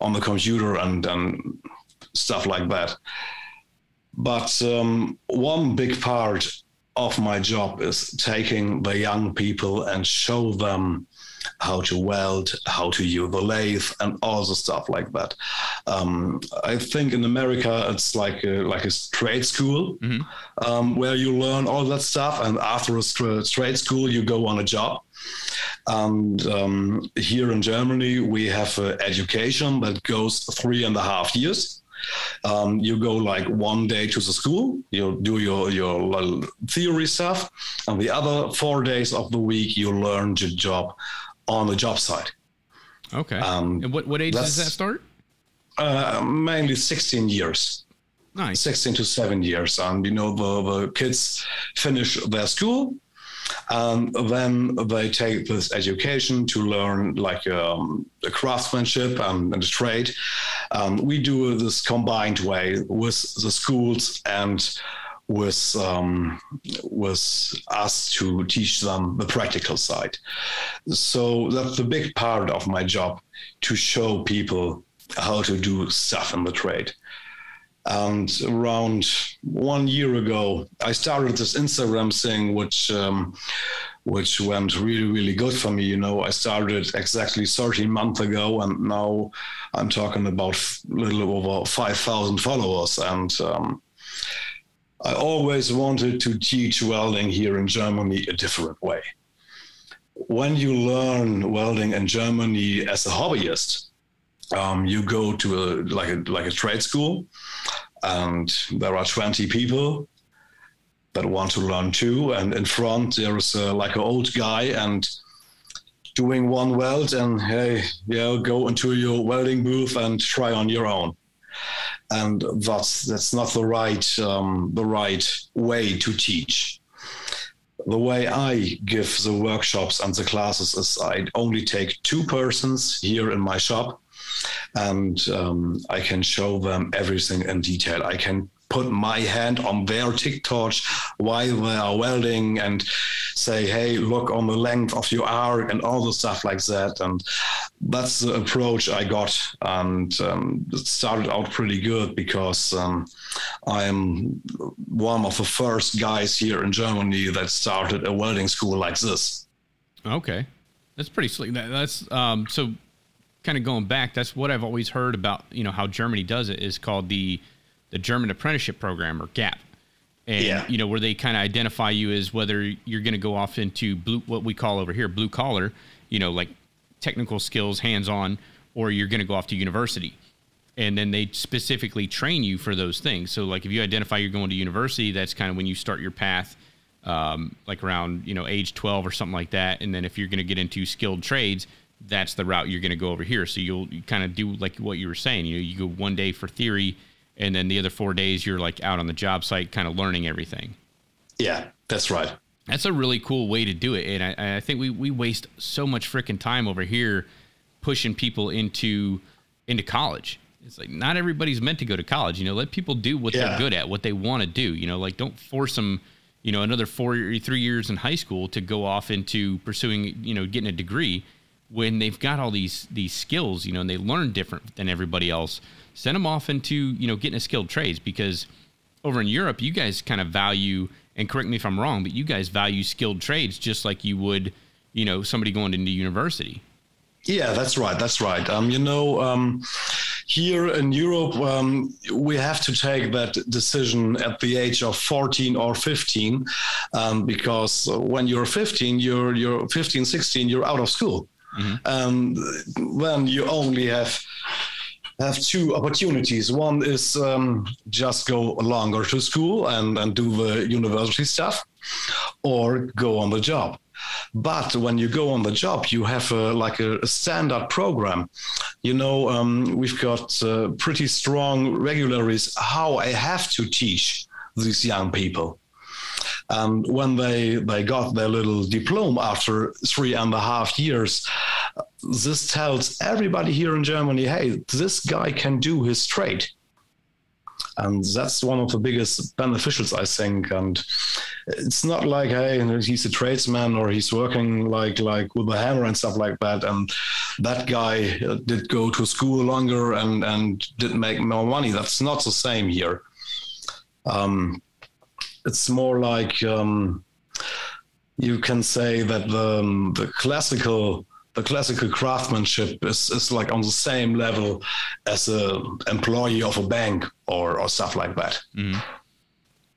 on the computer and, and stuff like that. But um, one big part of my job is taking the young people and show them how to weld, how to use the lathe, and all the stuff like that. Um, I think in America it's like a, like a trade school um, where you learn all that stuff, and after a trade school you go on a job. And um, here in Germany we have an education that goes three and a half years. Um, you go like one day to the school, you do your your theory stuff, and the other four days of the week you learn your job on the job site. Okay. Um, and what what age does that start? Uh, mainly 16 years, Nice. 16 to seven years, and you know the, the kids finish their school, and then they take this education to learn like um, the craftsmanship and, and the trade. Um, we do this combined way with the schools and with um, with us to teach them the practical side. So that's the big part of my job to show people how to do stuff in the trade. And around one year ago, I started this Instagram thing, which um, which went really, really good for me. You know, I started exactly 13 months ago, and now I'm talking about a little over 5,000 followers. And um, I always wanted to teach welding here in Germany a different way. When you learn welding in Germany as a hobbyist, um, you go to a like a like a trade school, and there are 20 people that want to learn too. And in front there is a, like an old guy and doing one weld, and hey, yeah, go into your welding booth and try on your own. And that's that's not the right um, the right way to teach the way I give the workshops and the classes is I only take two persons here in my shop and um, I can show them everything in detail. I can put my hand on their TIG torch while they are welding and say, hey, look on the length of your arc and all the stuff like that. And that's the approach I got. And um, it started out pretty good because um, I'm one of the first guys here in Germany that started a welding school like this. Okay. That's pretty slick. That, that's um, so kind of going back, that's what I've always heard about, you know, how Germany does it is called the the German Apprenticeship Program or GAP. And Yeah. you know, where they kind of identify you as whether you're going to go off into blue what we call over here blue collar, you know, like technical skills, hands-on, or you're going to go off to university. And then they specifically train you for those things. So like if you identify you're going to university, that's kind of when you start your path um, like around you know age 12 or something like that and then if you're going to get into skilled trades that's the route you're going to go over here so you'll you kind of do like what you were saying you know you go one day for theory and then the other four days you're like out on the job site kind of learning everything Yeah, that's right. that's a really cool way to do it and i, I think we, we waste so much freaking time over here pushing people into into college it's like not everybody's meant to go to college you know let people do what Yeah. they're good at what they want to do you know like don't force them you know another four or three years in high school to go off into pursuing you know getting a degree when they've got all these these skills you know and they learn different than everybody else send them off into you know getting a skilled trades because over in Europe, you guys kind of value, and correct me if I'm wrong, but you guys value skilled trades just like you would, you know, somebody going into university. Yeah, that's right. That's right. Um, you know, um, here in Europe, um, we have to take that decision at the age of 14 or 15, um, because when you're 15, you're you're 15, 16, you're out of school. Um, then you only have have two opportunities. One is um, just go longer to school and, and do the university stuff, or go on the job. But when you go on the job, you have a, like a, a standard program. You know, um, we've got uh, pretty strong regularies how I have to teach these young people. And when they they got their little diploma after three and a half years, this tells everybody here in Germany, hey, this guy can do his trade. And that's one of the biggest beneficials, I think. And it's not like, hey, he's a tradesman or he's working like like with a hammer and stuff like that. And that guy did go to school longer and and did make more money. That's not the same here. Um, it's more like um, you can say that the um, the classical the classical craftsmanship is, is like on the same level as a employee of a bank or, or stuff like that.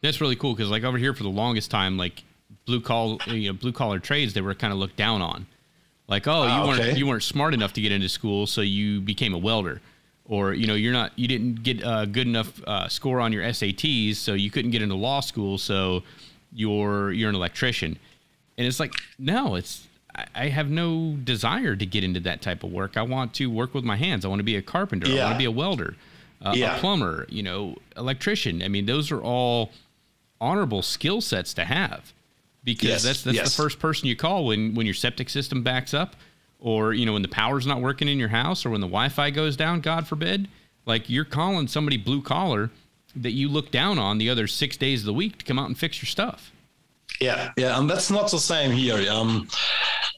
That's really cool because like over here for the longest time, like blue collar, you know, blue collar trades, they were kind of looked down on. Like, oh, you Ah, weren't you weren't smart enough to get into school, so you became a welder, or you know, you're not you didn't get a good enough uh, score on your SATs, so you couldn't get into law school, so you're you're an electrician. And it's like, no, it's I- have no desire to get into that type of work. I want to work with my hands. I want to be a carpenter. I want to be a welder, uh, Yeah. a plumber. You know, electrician. I mean, those are all honorable skill sets to have. because Yes, that's that's yes. the first person you call when when your septic system backs up, or you know when the power's not working in your house, or when the Wi-Fi goes down. God forbid. Like you're calling somebody blue collar that you look down on the other six days of the week to come out and fix your stuff. Yeah, yeah, and that's not the same here. Um,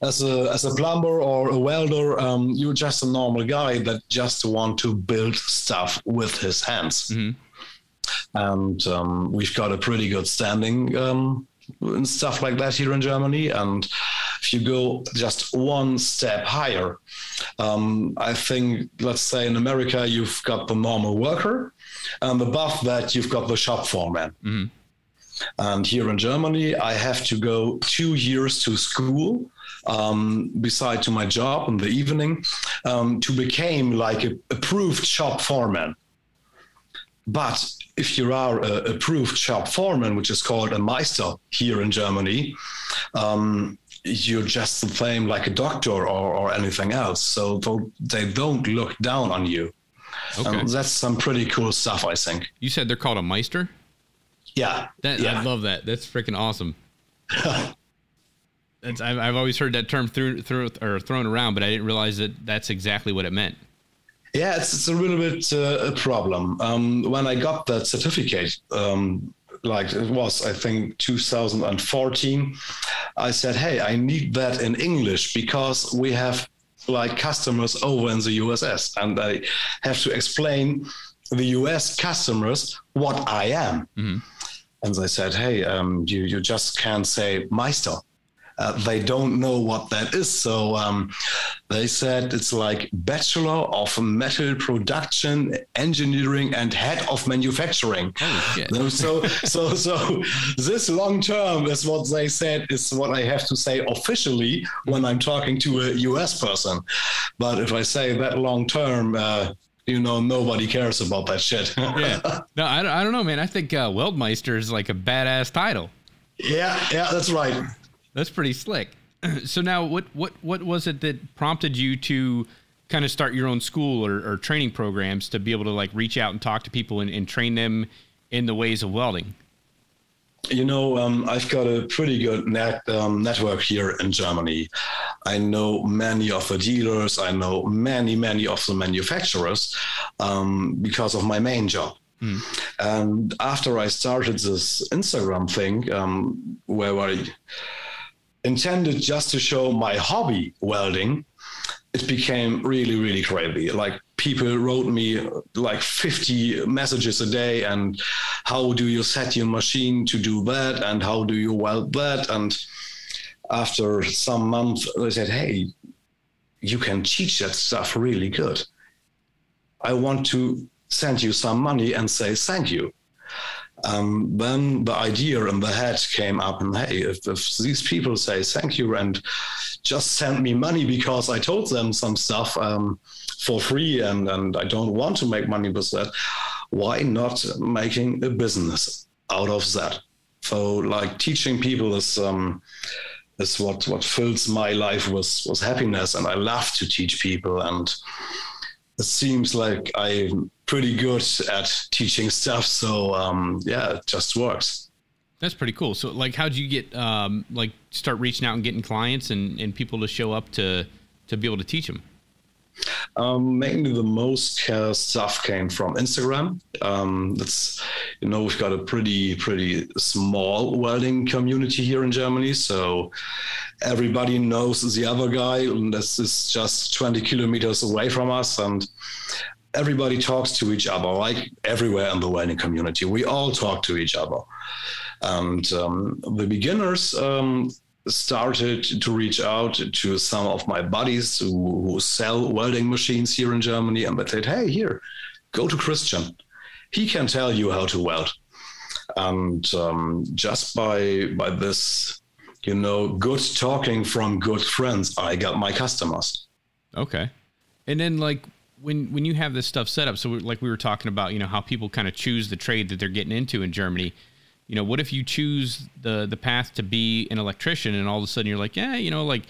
as a as a plumber or a welder, um, you're just a normal guy that just want to build stuff with his hands. And um, we've got a pretty good standing um, and stuff like that here in Germany. And if you go just one step higher, um, I think, let's say in America, you've got the normal worker, and above that, you've got the shop foreman. And here in Germany, I have to go two years to school, um, beside to my job in the evening, um, to become like a approved shop foreman. But if you are a approved shop foreman, which is called a Meister here in Germany, um, you're just the same like a doctor or, or anything else. So they don't look down on you. Okay. That's some pretty cool stuff, I think. You said they're called a Meister. Yeah. That yeah. I love that. That's freaking awesome. That's I've, I've always heard that term through through or thrown around, but I didn't realize that that's exactly what it meant. Yeah, it's, it's a little bit uh, a problem. Um, when I got that certificate, um, like it was, I think, 2014, I said, hey, I need that in English because we have like customers over in the USS and I have to explain the US customers what I am. And they said, hey, um, you, you just can't say Meister. Uh, they don't know what that is. So um, they said it's like Bachelor of Metal Production Engineering and Head of Manufacturing. Shit. So, so, so this long term is what they said is what I have to say officially when I'm talking to a US person. But if I say that long term, uh, you know, nobody cares about that shit. Yeah. No, I, don't- I don't know, man. I think uh, Weldmeister is like a badass title. yeah, yeah, that's right. That's pretty slick. so now, what what what was it that prompted you to kind of start your own school or, or training programs to be able to like reach out and talk to people and, and train them in the ways of welding? You know, um, I've got a pretty good net, um, network here in Germany. I know many of the dealers. I know many, many of the manufacturers um, because of my main job. And after I started this Instagram thing, um, where I intended just to show my hobby welding, it became really, really crazy. Like people wrote me like 50 messages a day and how do you set your machine to do that? And how do you weld that? And after some months, they said, Hey, you can teach that stuff really good. I want to send you some money and say thank you. Um, then the idea in the head came up and hey, if, if these people say thank you and just send me money because I told them some stuff um, for free and, and I don't want to make money with that, why not making a business out of that? So like teaching people is um, is what what fills my life with with happiness and I love to teach people and it seems like I'm pretty good at teaching stuff. So um, yeah, it just works. That's pretty cool. So, like, how'd you get um, like start reaching out and getting clients and, and people to show up to to be able to teach them? Um, mainly the most uh, stuff came from Instagram. Um, that's you know we've got a pretty pretty small welding community here in Germany, so everybody knows the other guy, and this is just 20 kilometers away from us, and everybody talks to each other, like everywhere in the welding community. We all talk to each other, and um, the beginners. Started to reach out to some of my buddies who, who sell welding machines here in Germany, and they said, "Hey, here, go to Christian. He can tell you how to weld." And um, just by by this, you know, good talking from good friends, I got my customers. Okay. And then like when when you have this stuff set up, so like we were talking about, you know, how people kind of choose the trade that they're getting into in Germany. You know, what if you choose the the path to be an electrician and all of a sudden you're like, yeah, you know, like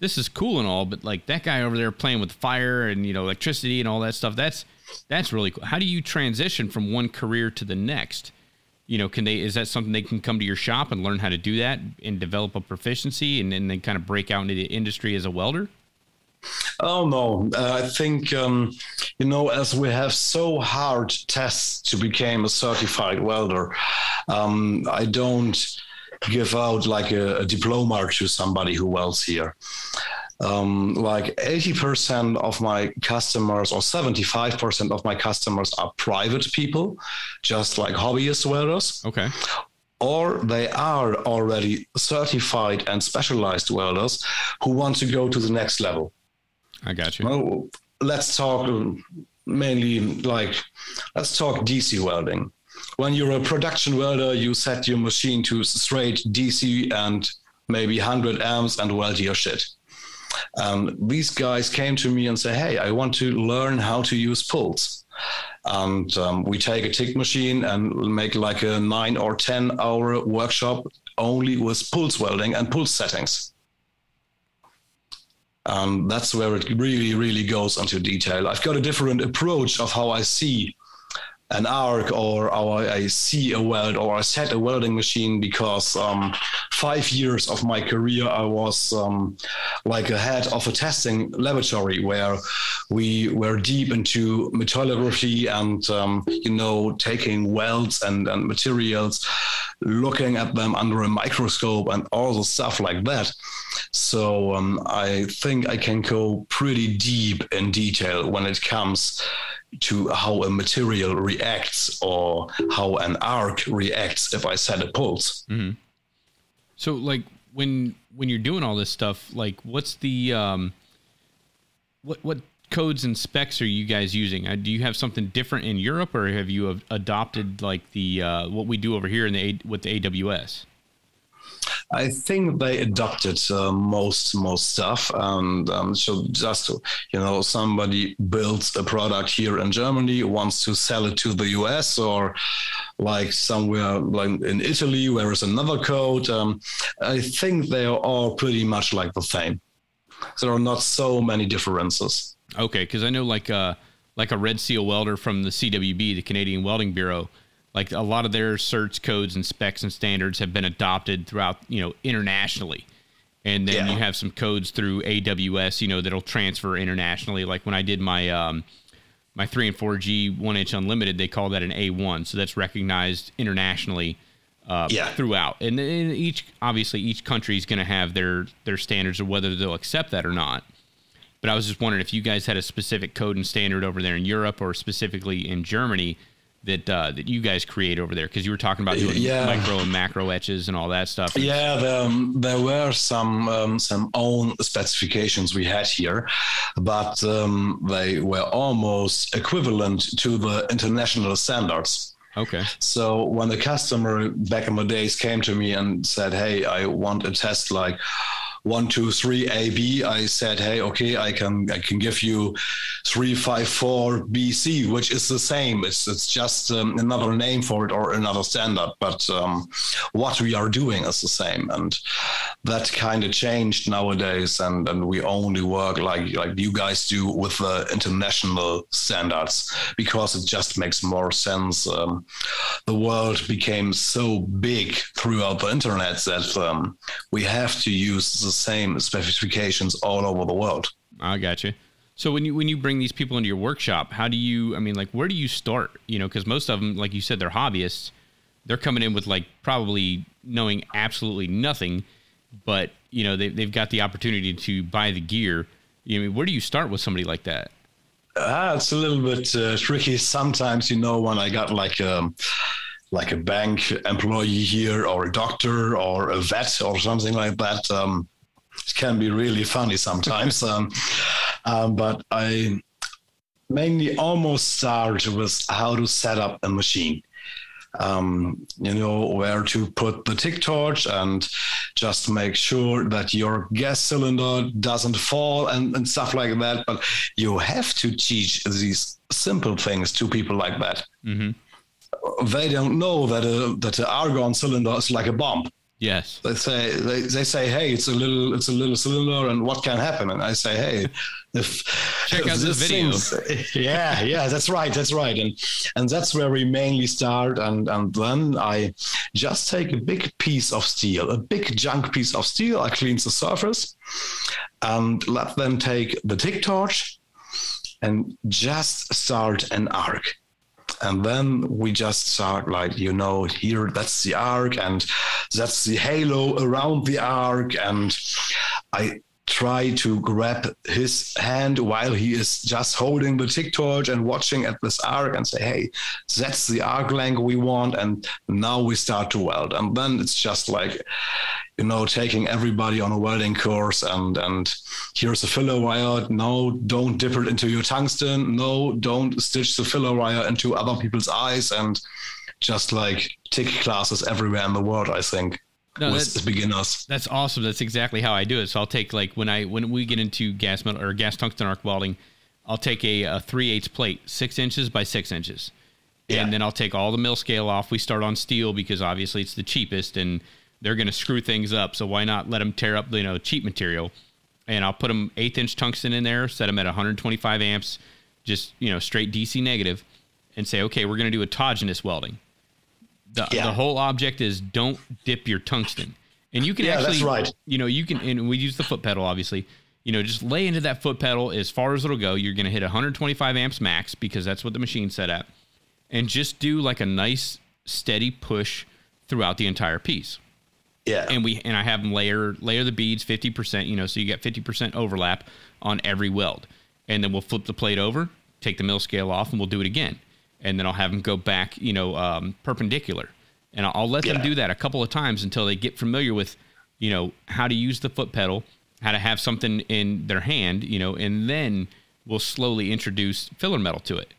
this is cool and all, but like that guy over there playing with fire and you know electricity and all that stuff, that's that's really cool. How do you transition from one career to the next? you know, can they? Is that something they can come to your shop and learn how to do that and develop a proficiency, and then kind of break out into the industry as a welder? Oh no, uh, I think um, you know as we have so hard tests to become a certified welder, um, I don't give out like a, a, diploma to somebody who welds here. Um, like 80% of my customers or 75% of my customers are private people, just like hobbyist welders. Okay or they are already certified and specialized welders who want to go to the next level. I got you. Well, let's talk mainly like let's talk DC welding. When you're a production welder, you set your machine to straight DC and maybe 100 amps and weld your shit. Um, these guys came to me and say, "Hey, I want to learn how to use pulse." And um, we take a TIG machine and make like a nine or ten hour workshop only with pulse welding and pulse settings. Um, that's where it really, really goes into detail. I've got a different approach of how I see an arc or how I see a weld or I set a welding machine because um, five years of my career I was um, like a head of a testing laboratory where we were deep into metallurgy and um, you know taking welds and, and materials looking at them under a microscope and all the stuff like that. So um, I think I can go pretty deep in detail when it comes to how a material reacts or how an arc reacts if I set a pulse. Mm-hmm. So, like when when you're doing all this stuff, like what's the um, what what codes and specs are you guys using? Uh, do you have something different in Europe, or have you adopted like the uh, what we do over here in the with the AWS? I think they adopted uh, most most stuff, and um, so just you know, somebody builds a product here in Germany, wants to sell it to the US, or like somewhere like in Italy, where is another code. Um, I think they are all pretty much like the same. There are not so many differences. Okay, because I know like uh like a Red Seal welder from the CWB, the Canadian Welding Bureau like a lot of their certs codes and specs and standards have been adopted throughout you know internationally. And then yeah. you have some codes through aws you know that'll transfer internationally. Like when i did my um, my 3 and 4g 1 inch unlimited they call that an a1 so that's recognized internationally uh, yeah. throughout. And, and each obviously each country is going to have their their standards of whether they'll accept that or not. But i was just wondering if you guys had a specific code and standard over there in europe or specifically in germany that uh, that you guys create over there? Because you were talking about doing yeah. micro and macro etches and all that stuff. Yeah, the, um, there were some um, some own specifications we had here, but um, they were almost equivalent to the international standards. Okay. So when the customer back in the days came to me and said, "Hey, I want a test like." One two three A B, I said, hey, okay, I can I can give you three five four BC, which is the same. It's it's just um, another name for it or another standard, but um, what we are doing is the same, and that kind of changed nowadays, and and we only work like like you guys do with the international standards because it just makes more sense. Um, the world became so big throughout the internet that um, we have to use the same specifications all over the world. I got you. So when you when you bring these people into your workshop, how do you? I mean, like, where do you start? You know, because most of them, like you said, they're hobbyists. They're coming in with like probably knowing absolutely nothing, but you know they they've got the opportunity to buy the gear. You know, where do you start with somebody like that? Uh, it's a little bit uh, tricky sometimes. You know, when I got like um, like a bank employee here, or a doctor, or a vet, or something like that. Um, can be really funny sometimes. um, um, but I mainly almost start with how to set up a machine. Um, you know, where to put the TIG torch and just make sure that your gas cylinder doesn't fall and, and stuff like that. But you have to teach these simple things to people like that. Mm-hmm. They don't know that a, that an argon cylinder is like a bomb Yes. They say they, they say, hey, it's a little it's a little cylinder, and what can happen? And I say, hey, if check if out this video. yeah, yeah, that's right, that's right, and and that's where we mainly start, and and then I just take a big piece of steel, a big junk piece of steel. I clean the surface, and let them take the TIG torch, and just start an arc and then we just start like you know here that's the arc and that's the halo around the arc. And i try to grab his hand while he is just holding the TIG torch and watching at this arc and say hey that's the arc length we want and now we start to weld. And then it's just like you know taking everybody on a welding course and and here's a filler wire. No don't dip it into your tungsten. No don't stitch the filler wire into other people's eyes and just like TIG classes everywhere in the world i think No, that's- beginners That's awesome. That's exactly how I do it. So I'll take like when I when we get into gas metal or gas tungsten arc welding, I'll take a, a three eighths plate, six inches by six inches, Yeah. and then I'll take all the mill scale off. We start on steel because obviously it's the cheapest, and they're going to screw things up. So why not let them tear up you know cheap material? And I'll put them eighth inch tungsten in there, set them at 125 amps, just you know straight DC negative, and say okay, we're going to do autogenous welding. The, Yeah. the whole object is don't dip your tungsten. And you can Yeah, actually, right. you know, you can, and we use the foot pedal, obviously. You know, just lay into that foot pedal as far as it'll go. You're going to hit 125 amps max because that's what the machine's set at. And just do like a nice, steady push throughout the entire piece. yeah And we, and I have them layer, layer the beads 50%, you know, so you get 50% overlap on every weld. And then we'll flip the plate over, take the mill scale off, and we'll do it again. And then I'll have them go back, you know, um, perpendicular. And I'll, I'll let them do that a couple of times until they get familiar with, you know, how to use the foot pedal, how to have something in their hand, you know, and then we'll slowly introduce filler metal to it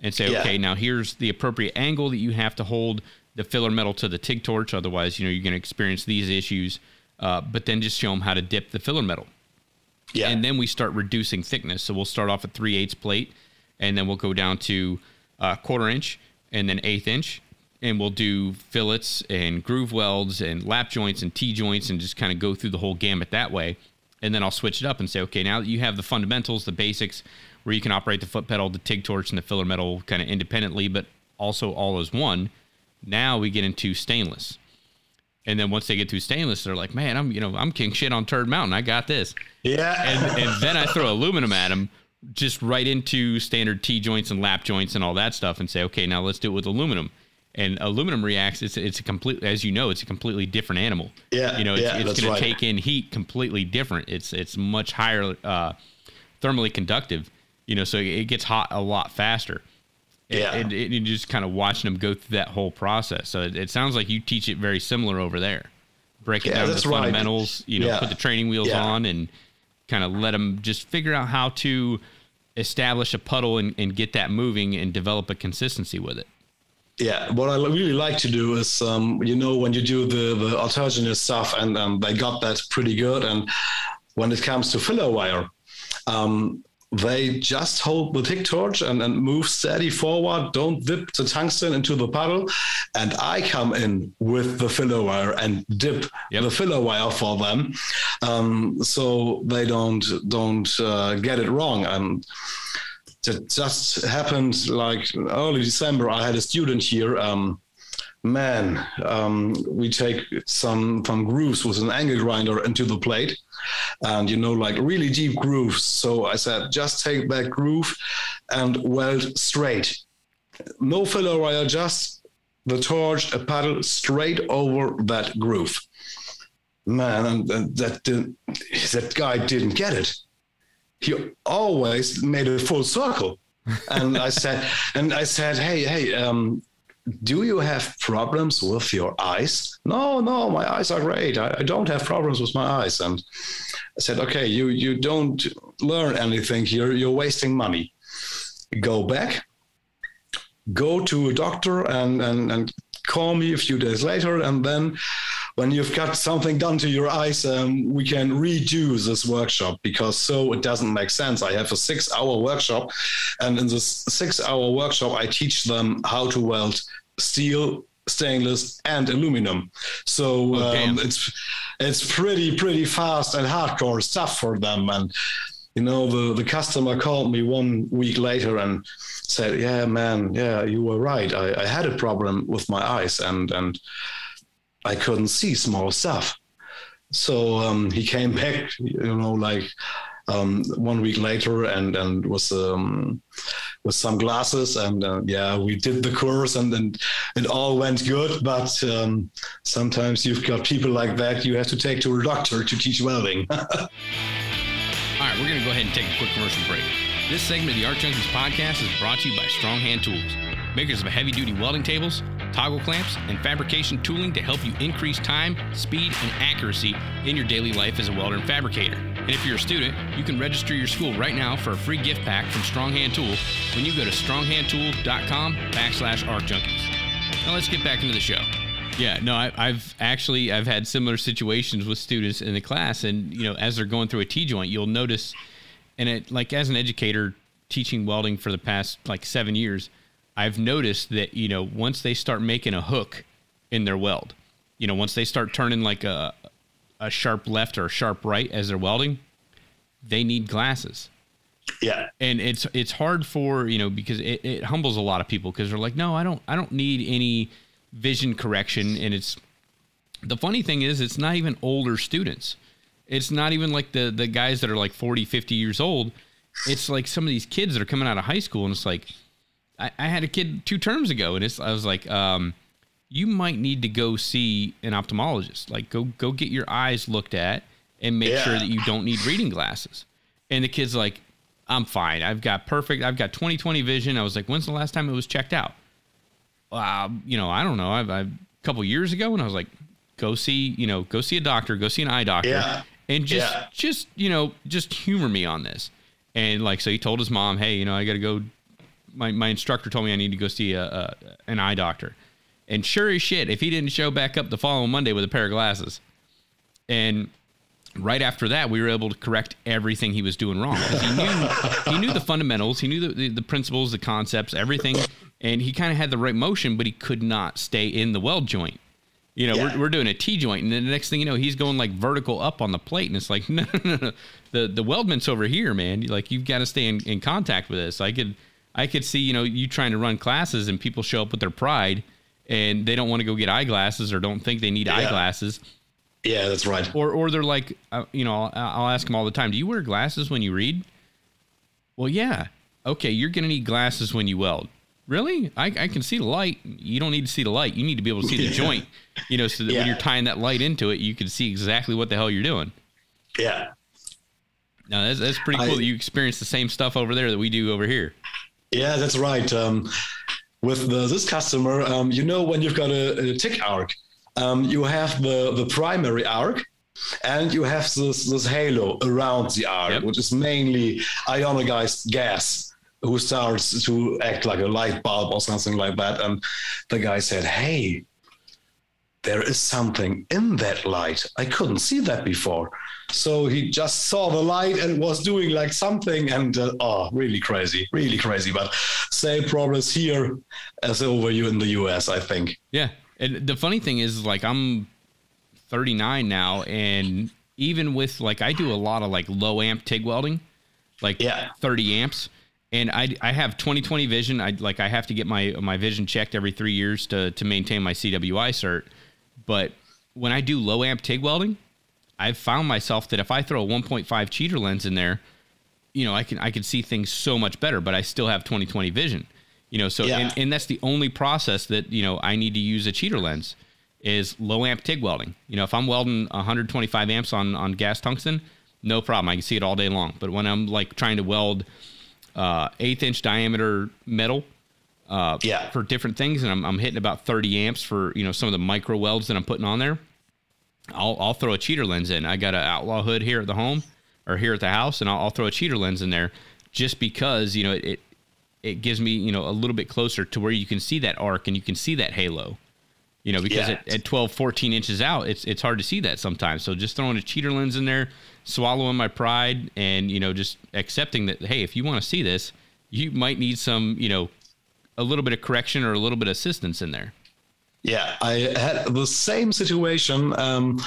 and say, Yeah. okay, now here's the appropriate angle that you have to hold the filler metal to the TIG torch. Otherwise, you know, you're going to experience these issues. Uh, but then just show them how to dip the filler metal. yeah And then we start reducing thickness. So we'll start off at 3 eighths plate, and then we'll go down to uh, quarter inch and then eighth inch. And we'll do fillets and groove welds and lap joints and T joints and just kind of go through the whole gamut that way. And then I'll switch it up and say, okay, now that you have the fundamentals, the basics, where you can operate the foot pedal, the TIG torch, and the filler metal kind of independently, but also all as one. Now we get into stainless. And then once they get through stainless, they're like, man, I'm, you know, I'm king shit on Turd Mountain. I got this yeah and, and then I throw aluminum at them, just right into standard T joints and lap joints and all that stuff, and say, okay, now let's do it with aluminum. And aluminum reacts. It's it's a complete, as you know, it's a completely different animal. Yeah, you know, it's, yeah, it's going right. to take in heat completely different. It's it's much higher uh, thermally conductive. You know, so it gets hot a lot faster. Yeah. and, and, and just kind of watching them go through that whole process. So it, it sounds like you teach it very similar over there. Break it Yeah, down to the right. fundamentals. You know, Yeah. put the training wheels on and kind of let them just figure out how to establish a puddle and, and get that moving and develop a consistency with it. Yeah, what I really like to do is, um, you know, when you do the the autogenous stuff, and um, they got that pretty good. And when it comes to filler wire, um, they just hold the TIG torch and, and move steady forward. Don't dip the tungsten into the puddle. And I come in with the filler wire and dip Yep. the filler wire for them, um, so they don't don't uh, get it wrong. And that just happened like early December. I had a student here. Um, man, um, we take some some grooves with an angle grinder into the plate, and you know, like really deep grooves. So I said, just take that groove and weld straight. No filler wire, just the torch, a paddle straight over that groove. Man, and, and that that guy didn't get it he always made a full circle. And I said, and I said, hey, hey, um, do you have problems with your eyes? No, no, my eyes are great. I, I don't have problems with my eyes. And I said, okay, you you don't learn anything here. You're wasting money. Go back, go to a doctor, and and and call me a few days later, and then when you've got something done to your eyes, um, we can redo this workshop because so it doesn't make sense. I have a six hour workshop, and in this six hour workshop, I teach them how to weld steel stainless and aluminum. So Oh, um, it's it's pretty pretty fast and hardcore stuff for them. And you know, the the customer called me one week later and said, "Yeah, man, yeah, you were right. I, I had a problem with my eyes and and I couldn't see small stuff." So um, he came back, you know, like um, one week later, and and was um, with some glasses, and uh, yeah, we did the course, and then it all went good. But um, sometimes you've got people like that you have to take to a doctor to teach welding. All right, we're going to go ahead and take a quick commercial break. This segment of the Arc Junkies podcast is brought to you by Strong Hand Tools, makers of heavy duty welding tables, toggle clamps, and fabrication tooling to help you increase time, speed, and accuracy in your daily life as a welder and fabricator. And if you're a student, you can register your school right now for a free gift pack from Strong Hand Tool when you go to stronghandtool.com backslash Arc Junkies. Now let's get back into the show. Yeah, no, I, I've actually I've had similar situations with students in the class, and you know, as they're going through a T joint, you'll notice, and it like as an educator teaching welding for the past like seven years, I've noticed that you know once they start making a hook in their weld, you know, once they start turning like a a sharp left or a sharp right as they're welding, they need glasses. Yeah, and it's it's hard for you know because it, it humbles a lot of people because they're like no i don't i don't need any vision correction. And it's the funny thing is it's not even older students. It's not even like the the guys that are like 40 50 years old. It's like some of these kids that are coming out of high school and it's like i, I had a kid two terms ago and it's i was like um you might need to go see an ophthalmologist. Like go go get your eyes looked at and make sure that you don't need reading glasses. And the kid's like i'm fine. I've got perfect i've got 20/20 vision. I was like when's the last time it was checked out? Uh, you know i don't know. I've, I've a couple years ago. And i was like go see you know go see a doctor go see an eye doctor Yeah. and just Yeah. just you know just humor me on this. And like so he told his mom hey you know i gotta go. My, my instructor told me i need to go see a, a an eye doctor and sure as shit if he didn't show back up the following monday with a pair of glasses and right after that we were able to correct everything he was doing wrong. he knew he knew the fundamentals he knew the, the, the principles the concepts everything and he kind of had the right motion but he could not stay in the weld joint you know, Yeah. we're, we're doing a T joint, and then the next thing you know, he's going like vertical up on the plate, and it's like, no, no, no, no. the the weldment's over here, man. Like you've got to stay in, in contact with this. I could I could see, you know, you trying to run classes, and people show up with their pride, and they don't want to go get eyeglasses or don't think they need Yeah. eyeglasses, yeah, that's right. or or they're like, uh, you know, I'll, I'll ask them all the time, do you wear glasses when you read? Well, yeah. Okay, you're gonna need glasses when you weld. Really? I, I can see the light. You don't need to see the light. You need to be able to see the Yeah. joint. You know, so that when you're tying that light into it, you can see exactly what the hell you're doing. Yeah, Now that's that's pretty I- cool that you experience the same stuff over there that we do over here. yeah, that's right. Um, with the, this customer, um, you know, when you've got a, a TIG arc, um, you have the the primary arc. And you have this, this halo around the arc, Yep. which is mainly ionized gas, who starts to act like a light bulb or something like that. And the guy said, Hey, there is something in that light. I couldn't see that before. So he just saw the light and was doing like something, and uh, oh, really crazy, really crazy. But same problems here as over you in the US, I think. Yeah. And the funny thing is, like, I'm 39 now, and even with like, I do a lot of like low amp TIG welding, like Yeah. 30 amps, and I I have 20/20 vision. I like I have to get my my vision checked every three years to to maintain my CWI cert. But when I do low amp TIG welding, I've found myself that if I throw a 1.5 cheater lens in there, you know, I can I can see things so much better, but I still have 20/20 vision. You know, so Yeah. and, and that's the only process that, you know, I need to use a cheater lens is low amp TIG welding. You know, if I'm welding 125 amps on on gas tungsten, no problem. I can see it all day long. But when I'm like trying to weld uh, eighth inch diameter metal uh, Yeah. for different things, and I'm, I'm hitting about 30 amps for you know some of the micro welds that I'm putting on there. I'll I'll throw a cheater lens in. I got an outlaw hood here at the home or here at the house, and I'll, I'll throw a cheater lens in there just because you know it, it it gives me you know a little bit closer to where you can see that arc and you can see that halo. You know, because Yeah. at, at 12, 14 inches out, it's it's hard to see that sometimes. So just throwing a cheater lens in there, swallowing my pride, and you know, just accepting that hey, if you want to see this, you might need some, you know, a little bit of correction or a little bit of assistance in there. Yeah, I had the same situation um,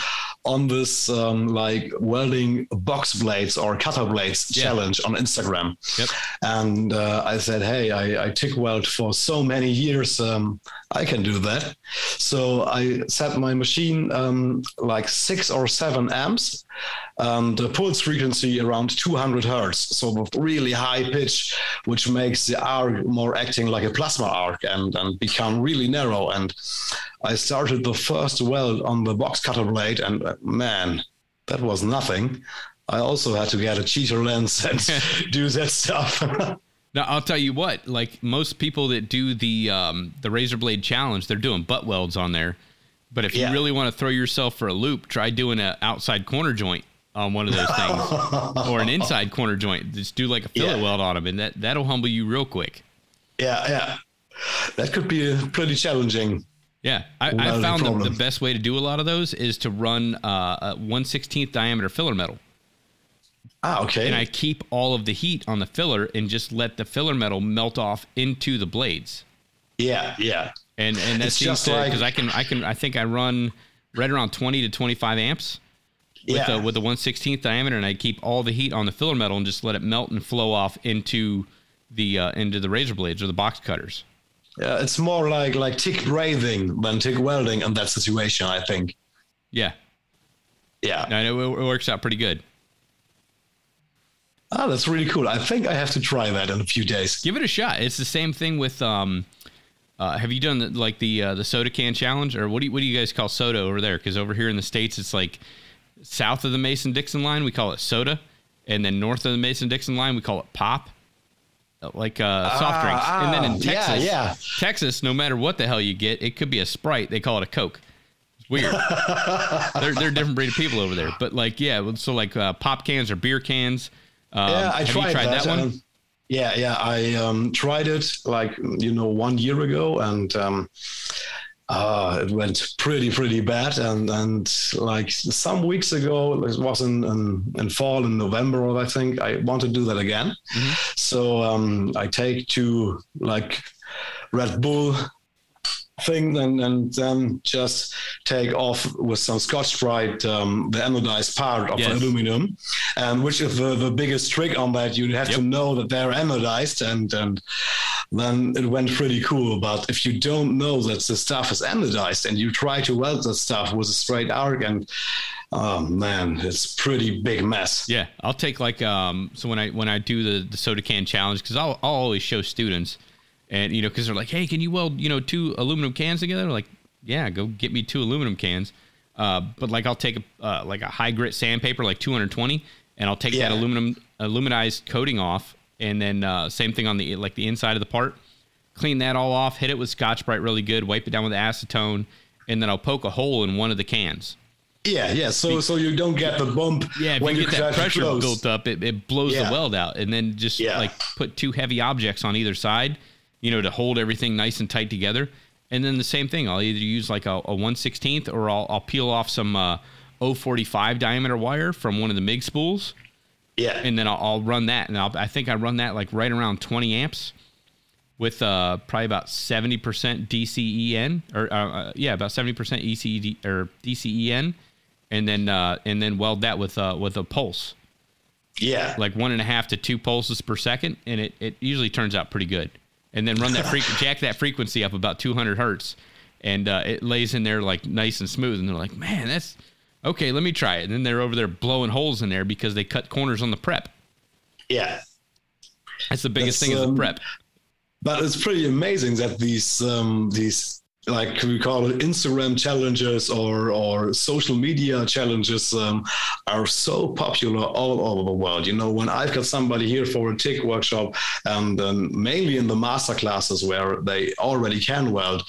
on this um, like welding box blades or cutter blades Yeah. challenge on Instagram. Yep. And uh, I said, hey, I, I TIG weld for so many years. Um, I can do that. So I set my machine um, like six or seven amps and the pulse frequency around 200 hertz. So really high pitch, which makes the arc more acting like a plasma arc and, and become really narrow. And I started the first weld on the box cutter blade, and uh, man, that was nothing. I also had to get a cheater lens and do that stuff. Now I'll tell you what, like most people that do the um, the razor blade challenge, they're doing butt welds on there. But if Yeah. you really want to throw yourself for a loop, try doing an outside corner joint on one of those things, or an inside corner joint. Just do like a fillet Yeah. weld on them, and that that'll humble you real quick. yeah, yeah. That could be uh, pretty challenging. Yeah, I, I found the, the best way to do a lot of those is to run uh, a one sixteenth diameter filler metal, Ah, okay. and I keep all of the heat on the filler and just let the filler metal melt off into the blades. yeah, yeah. And and that It's seems just to like- because I can I can I think I run right around twenty to twenty five amps with yeah. the with the one sixteenth diameter, and I keep all the heat on the filler metal and just let it melt and flow off into the uh, into the razor blades or the box cutters. yeah, it's more like like TIG brazing than TIG welding in that situation, I think. Yeah, Yeah. I know it, it works out pretty good. Ah, that's really cool. I think I have to try that in a few days. Give it a shot. It's the same thing with um. Uh, have you done the, like the uh, the soda can challenge, or what do you, what do you guys call soda over there? Because over here in the states, it's like south of the Mason Dixon line, we call it soda, and then north of the Mason Dixon line, we call it pop, Uh, like uh, soft Ah, drinks. and then in ah, yeah, Texas, yeah. Texas, no matter what the hell you get, it could be a Sprite. They call it a Coke. It's weird. they're they're a different breed of people over there. But like yeah, so like uh, pop cans or beer cans. Um, yeah, I have tried, you tried that, one? Yeah, yeah, I um, tried it like you know one year ago, and um, uh, it went pretty pretty bad. And and like some weeks ago, it was in in, in fall in November, I think. I want to do that again. So um, I take two like Red Bull thing and and then just take off with some Scotch Brite um, the anodized part of Yes. the aluminum, and which is the, the biggest trick on that. You have Yep. to know that they're anodized, and and then it went pretty cool. But if you don't know that the stuff is anodized and you try to weld that stuff with a straight arc, and oh man, it's pretty big mess. Yeah, I'll take like um. So when I when I do the the soda can challenge, because I'll I'll always show students, and you know, because they're like, hey, can you weld you know two aluminum cans together? Like, yeah, go get me two aluminum cans. Uh, but like I'll take a uh, like a high grit sandpaper, like 220, and I'll take that aluminum aluminized coating off, and then uh, same thing on the like the inside of the part. Clean that all off, hit it with Scotch Brite really good, wipe it down with acetone, and then I'll poke a hole in one of the cans. Yeah, yeah. So so you don't get the bump Yeah, if when you get that pressure close. built up, it, it blows the weld out, and then just Yeah. like put two heavy objects on either side, you know, to hold everything nice and tight together. And then the same thing, I'll either use like a, a one sixteenth, or I'll, I'll peel off some uh, 045 diameter wire from one of the MIG spools, Yeah, and then I'll, I'll run that, and I'll, I think I run that like right around 20 amps with uh, probably about 70% DCEN, or uh, uh, yeah, about 70% ECD or DCEN, and then uh, and then weld that with uh, with a pulse yeah. like one and a half to two pulses per second, and it, it usually turns out pretty good. And then run that jack that frequency up about 200 hertz, and uh, it lays in there like nice and smooth. And they're like, man, that's okay. Let me try it. And then they're over there blowing holes in there because they cut corners on the prep. yeah. That's the biggest That's, thing is the um, prep. But it's pretty amazing that these um, these like we call it Instagram challenges or or social media challenges um, are so popular all over the world. You know, when I've got somebody here for a TIG workshop, and um, mainly in the master classes where they already can weld,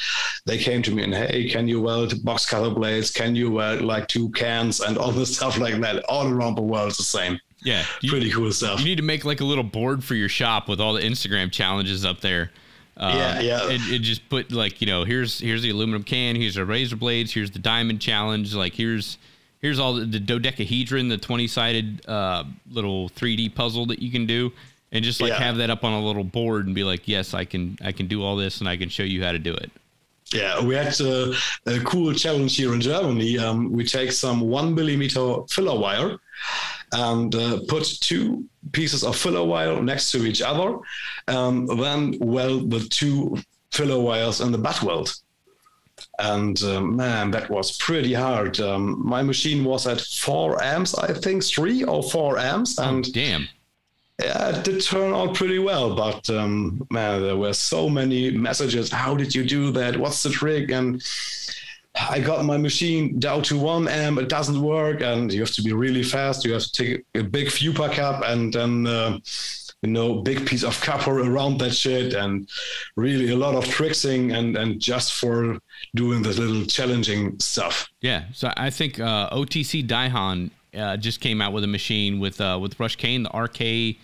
they came to me and hey, can you weld box cutter blades? Can you weld like two cans and all this stuff like that? All around the world, it's the same. Yeah, you, Pretty cool stuff. you need to make like a little board for your shop with all the Instagram challenges up there. Um, Yeah, yeah. And, and just put like you know here's here's the aluminum can, here's the razor blades, here's the diamond challenge, like here's here's all the, the dodecahedron, the twenty sided uh, little three D puzzle that you can do, and just like Yeah. have that up on a little board and be like, yes, I can I can do all this and I can show you how to do it. Yeah, we had uh, a cool challenge here in Germany. Um, we take some one millimeter filler wire and uh, put two pieces of filler wire next to each other, and then weld the two filler wires in the butt weld. And uh, man, that was pretty hard. Um, my machine was at four amps, I think, three or four amps, and oh, damn. Yeah, it did turn out pretty well, but um, man, there were so many messages. How did you do that? What's the trick? And I got my machine down to one amp. It doesn't work, and you have to be really fast. You have to take a big FUPA cap and then. Uh, you know, big piece of copper around that shit, and really a lot of tricksing, and and just for doing this little challenging stuff. Yeah, so I think uh, OTC Daihen uh, just came out with a machine with uh, with Rush Kane, the RK.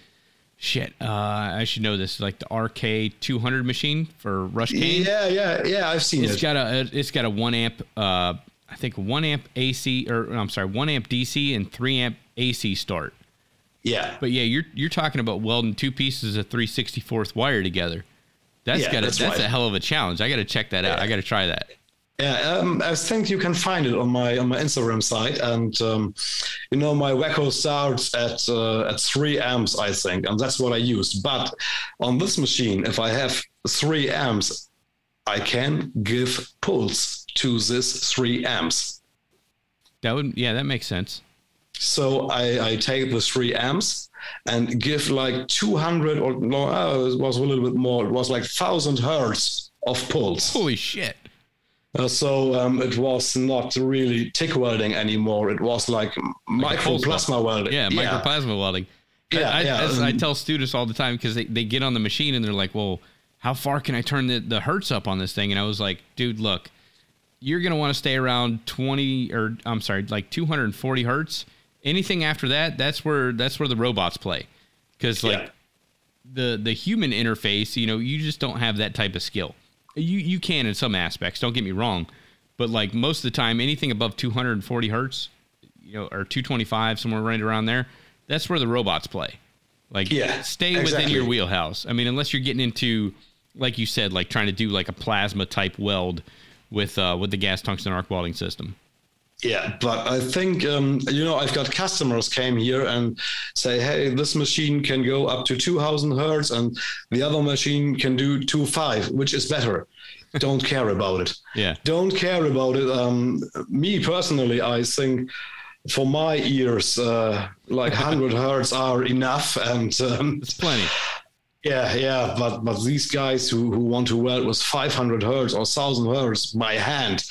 Shit, uh, I should know this. Like the RK 200 machine for Rush Kane. Yeah, yeah, yeah. I've seen it's it. got a it's got a one amp. Uh, I think one amp AC or I'm sorry, one amp DC and three amp AC start. Yeah. But yeah, you're you're talking about welding two pieces of 364th wire together. That's Yeah, got that's that's right. a hell of a challenge. I got to check that out. Yeah. I got to try that. Yeah, um, I think you can find it on my on my Instagram site, and um, you know my Wacko starts at uh, at three amps, I think, and that's what I use. But on this machine, if I have three amps, I can give pulse to this three amps. That would yeah, that makes sense. So I, I take the three amps and give like 200 or no, uh, it was a little bit more. It was like thousand hertz of pulse. Holy shit. Uh, so um, it was not really TIG welding anymore. It was like, microplasma welding. Yeah, microplasma welding. Yeah, I, yeah, as I um, tell students all the time because they, they get on the machine and they're like, well, how far can I turn the, the hertz up on this thing? And I was like, dude, look, you're going to want to stay around 20 or I'm sorry, like 240 hertz. Anything after that, that's where that's where the robots play. Because like Yeah. the the human interface, you know, you just don't have that type of skill. You you can in some aspects, don't get me wrong, but like most of the time, anything above 240 hertz, you know, or 225, somewhere right around there, that's where the robots play. Like, Yeah, stay within your wheelhouse. I mean, unless you're getting into, like you said, like trying to do like a plasma type weld with uh, with the gas tungsten arc welding system. Yeah, but I think um, you know I've got customers came here and say, hey, this machine can go up to 2,000 hertz, and the other machine can do two five, which is better. Don't care about it. Yeah. Don't care about it. Um, me personally, I think for my ears, uh, like 100 hertz are enough, and um, It's plenty. Yeah, yeah, but but these guys who, who want to weld with 500 hertz or 1000 hertz by hand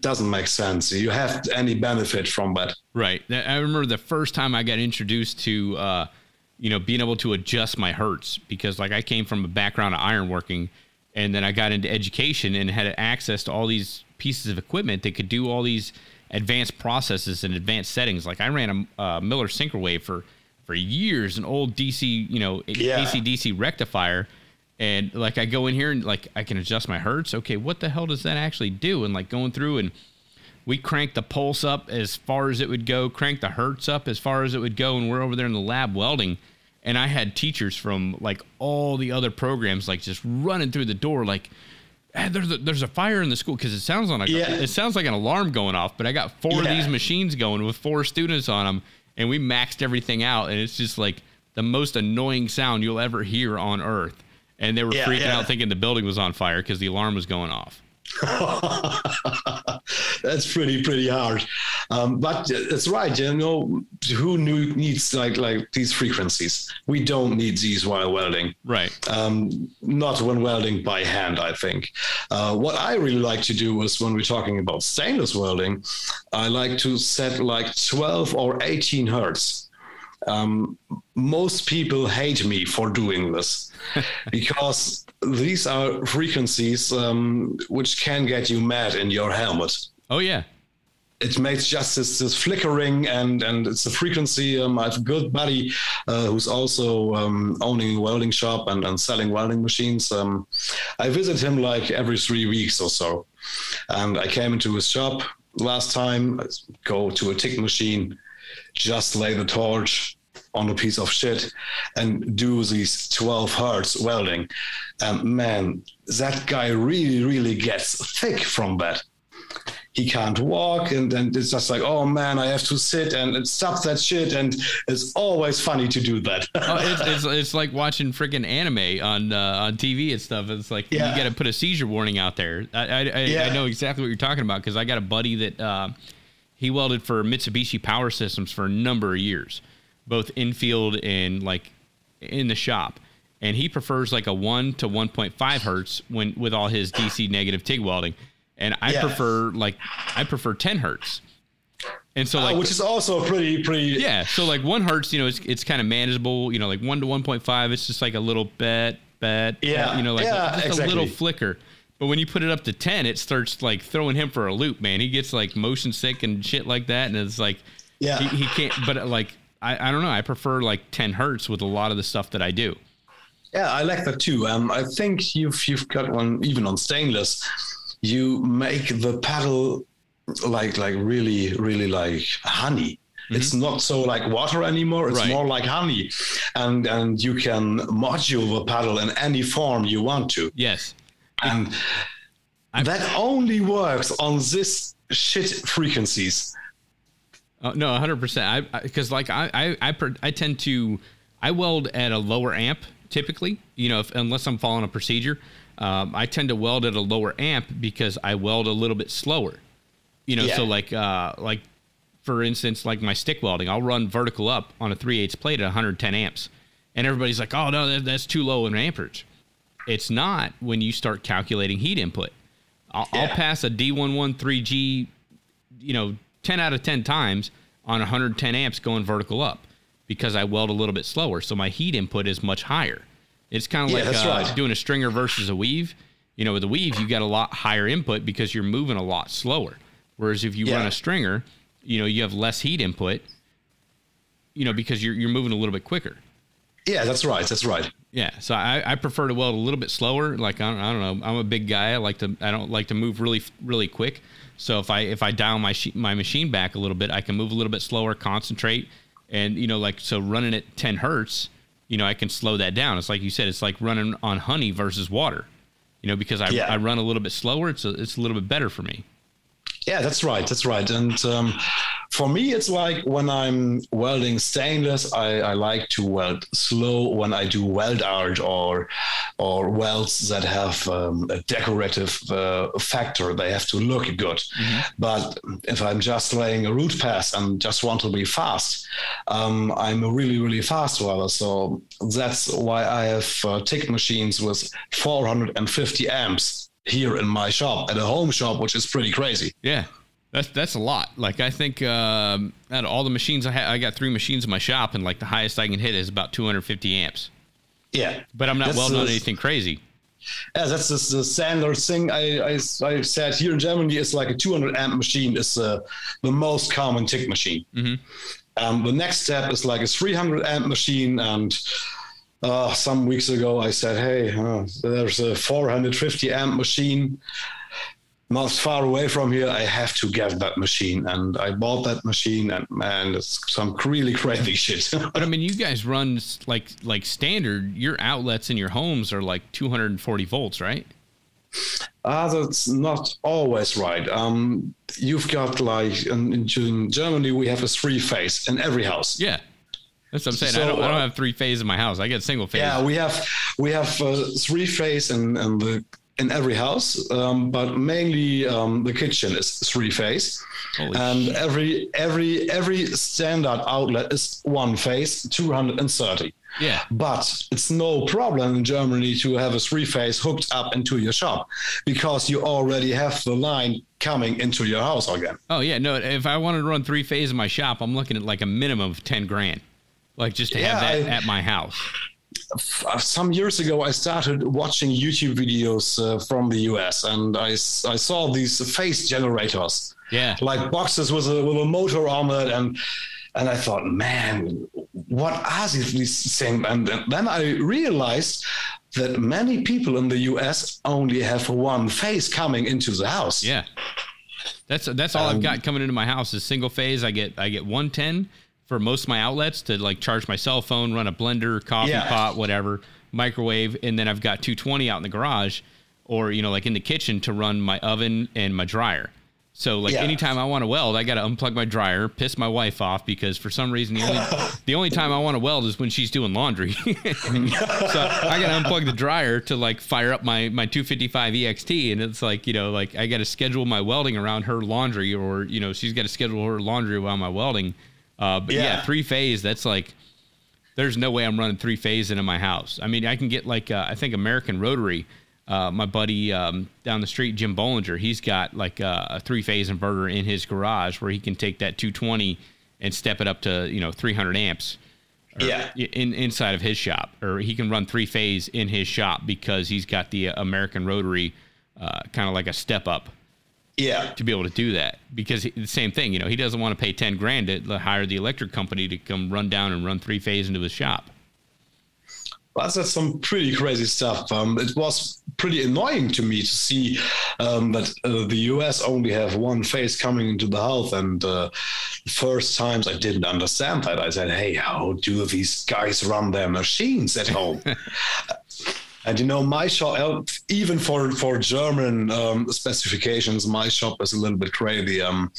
doesn't make sense. You have any benefit from that. Right. I remember the first time I got introduced to, uh, you know, being able to adjust my hertz because, like, I came from a background of ironworking, and then I got into education and had access to all these pieces of equipment that could do all these advanced processes and advanced settings. Like, I ran a uh, Miller wave for for years, an old DC, you know, Yeah. AC DC rectifier. And like I go in here and like I can adjust my hertz. Okay, what the hell does that actually do? And like going through and we crank the pulse up as far as it would go, crank the hertz up as far as it would go, and we're over there in the lab welding. And I had teachers from like all the other programs like just running through the door like, "Ah, there's a, there's a fire in the school because it sounds like Yeah. it sounds like an alarm going off. But I got four of these machines going with four students on them, and we maxed everything out, and it's just like the most annoying sound you'll ever hear on earth. And they were Yeah, freaking yeah. out thinking the building was on fire because the alarm was going off. That's pretty pretty hard, um, but it's right. You know, who knew, needs like like these frequencies? We don't need these while welding. Right. Um, not when welding by hand, I think. Uh, what I really like to do is when we're talking about stainless welding, I like to set like 12 or 18 hertz. Um, most people hate me for doing this because these are frequencies um, which can get you mad in your helmet. Oh yeah. it makes just this, this flickering and and it's a frequency um, i have a good buddy uh, who's also um, owning a welding shop and, and selling welding machines. Um, i visit him like every three weeks or so. And i came into his shop last time. Go to a TIG machine just lay the torch on a piece of shit and do these 12 hertz welding. And man, that guy really, really gets thick from that he can't walk and then it's just like oh man i have to sit and stop that shit and it's always funny to do that oh, it's, it's, it's, like watching freaking anime on uh, on tv and stuff it's like yeah. you got to put a seizure warning out there i i, I, yeah. I know exactly what you're talking about because i got a buddy that uh, he welded for mitsubishi power systems for a number of years both infield and like in the shop and he prefers like a 1 to 1.5 hertz when with all his dc negative TIG welding and I yeah. prefer like I prefer 10 hertz. And so, uh, like, which is also pretty, pretty. Yeah. So, like, one hertz, you know, it's, it's kind of manageable. You know, like one to 1.5, it's just like a little bet, bet. Yeah. Bet, you know, like yeah, a, just exactly. a little flicker. But when you put it up to 10, it starts like throwing him for a loop, man. He gets like motion sick and shit like that. And it's like, yeah, he, he can't, but like, I, I don't know. I prefer like 10 hertz with a lot of the stuff that I do. Yeah, I like that too. Um, I think you've you've got one even on stainless you make the paddle like like really really like honey Mm-hmm. It's not so like water anymore. It's right. more like honey, and and you can module the paddle in any form you want to. Yes, and i that only works on this shit frequencies. Uh, no, hundred percent. I because like I I I, per, I tend to I weld at a lower amp typically. You know, if, unless I'm following a procedure. Um, I tend to weld at a lower amp because I weld a little bit slower. You know, yeah. so like uh, like for instance, like my stick welding, I'll run vertical up on a 3 8 plate at 110 amps. And everybody's like, oh, no, that, that's too low in amperage. It's not when you start calculating heat input. I'll, yeah. I'll pass a D1.1 3G, you know, 10 out of 10 times on 110 amps going vertical up because I weld a little bit slower. So my heat input is much higher. It's kind of yeah, like uh, right. doing a stringer versus a weave. You know, with a weave, you got a lot higher input because you're moving a lot slower. Whereas if you yeah. run a stringer, you know, you have less heat input. You know, because you're you're moving a little bit quicker. Yeah, that's right. That's right. Yeah, so I, I prefer to weld a little bit slower. Like I don't, I don't know, I'm a big guy. I like to I don't like to move really really quick. So if I if I dial my my machine back a little bit, I can move a little bit slower, concentrate, and you know like so running at 10 hertz you know, I can slow that down. It's like you said, it's like running on honey versus water. You know, because I, yeah. I run a little bit slower, it's a, it's a little bit better for me. Yeah, that's right. That's right. And um, for me, it's like when I'm welding stainless, I, I, like to weld slow when I do weld art or or welds that have um, a decorative uh, factor. They have to look good. Mm-hmm. But if I'm just laying a root pass and just want to be fast, um, I'm a really really fast welder. So that's why I have uh, TIG machines with 450 amps here in my shop at a home shop, which is pretty crazy. Yeah. That's that's a lot. Like I think um, out of all the machines I have, I got three machines in my shop, and like the highest I can hit is about 250 amps. Yeah, but I'm not that's welding on anything crazy. Yeah, that's the, the standard thing. I, I, I said here in Germany, it's like a 200 amp machine is uh, the most common TIG machine. Mm-hmm. Um, the next step is like a 300 amp machine, and uh, some weeks ago I said, hey, uh, there's a 450 amp machine not far away from here. I have to get that machine, and I bought that machine, and man, it's some really crazy shit. but I mean, you guys run like like standard. Your outlets in your homes are like 240 volts, right? Ah, that's not always right. Um, you've got like in, in Germany, we have a three phase in every house. Yeah. That's what I'm saying. So, I, don't, I don't have three phase in my house. I get single phase. Yeah, we have we have uh, three phase in, in the in every house, um, but mainly um, the kitchen is three phase, Holy and shit. every every every standard outlet is one phase, 230. Yeah. But it's no problem in Germany to have a three phase hooked up into your shop because you already have the line coming into your house again. Oh yeah, no. If I wanted to run three phase in my shop, I'm looking at like a minimum of ten grand, like just to yeah, have that I, at my house some years ago, I started watching YouTube videos uh, from the US, and I, I saw these phase generators, yeah, like boxes with a with a motor on it, and and I thought, man, what are these things? And then I realized that many people in the US only have one phase coming into the house. Yeah, that's that's all um, I've got coming into my house is single phase. I get I get 110 for most of my outlets to like charge my cell phone, run a blender, coffee Yeah. pot, whatever, microwave, and then I've got 220 out in the garage or you know like in the kitchen to run my oven and my dryer. So like Yeah. anytime I want to weld, I got to unplug my dryer, piss my wife off because for some reason the only the only time I want to weld is when she's doing laundry. so I got to unplug the dryer to like fire up my my 255 EXT and it's like, you know, like I got to schedule my welding around her laundry or, you know, she's got to schedule her laundry while my welding. Uh, but yeah, Yeah. three phase, that's like there's no way I'm running three phase into my house. I mean, I can get like uh, I think American Rotary. Uh, my buddy um, down the street, Jim Bollinger, he's got like uh, a three phase inverter in his garage where he can take that 220 and step it up to you know 300 amps. Yeah. In inside of his shop, or he can run three phase in his shop because he's got the American Rotary, uh, kind of like a step up Yeah. to be able to do that because he, the same thing, you know, he doesn't want to pay 10 grand to hire the electric company to come run down and run three phase into his shop. Well, that's some pretty crazy stuff. Um, it was pretty annoying to me to see um, that uh, the US only have one phase coming into the house. And uh, the first times I didn't understand that. I said, hey, how do these guys run their machines at home? And you know, my shop, even for for German um, specifications, my shop is a little bit crazy. Um,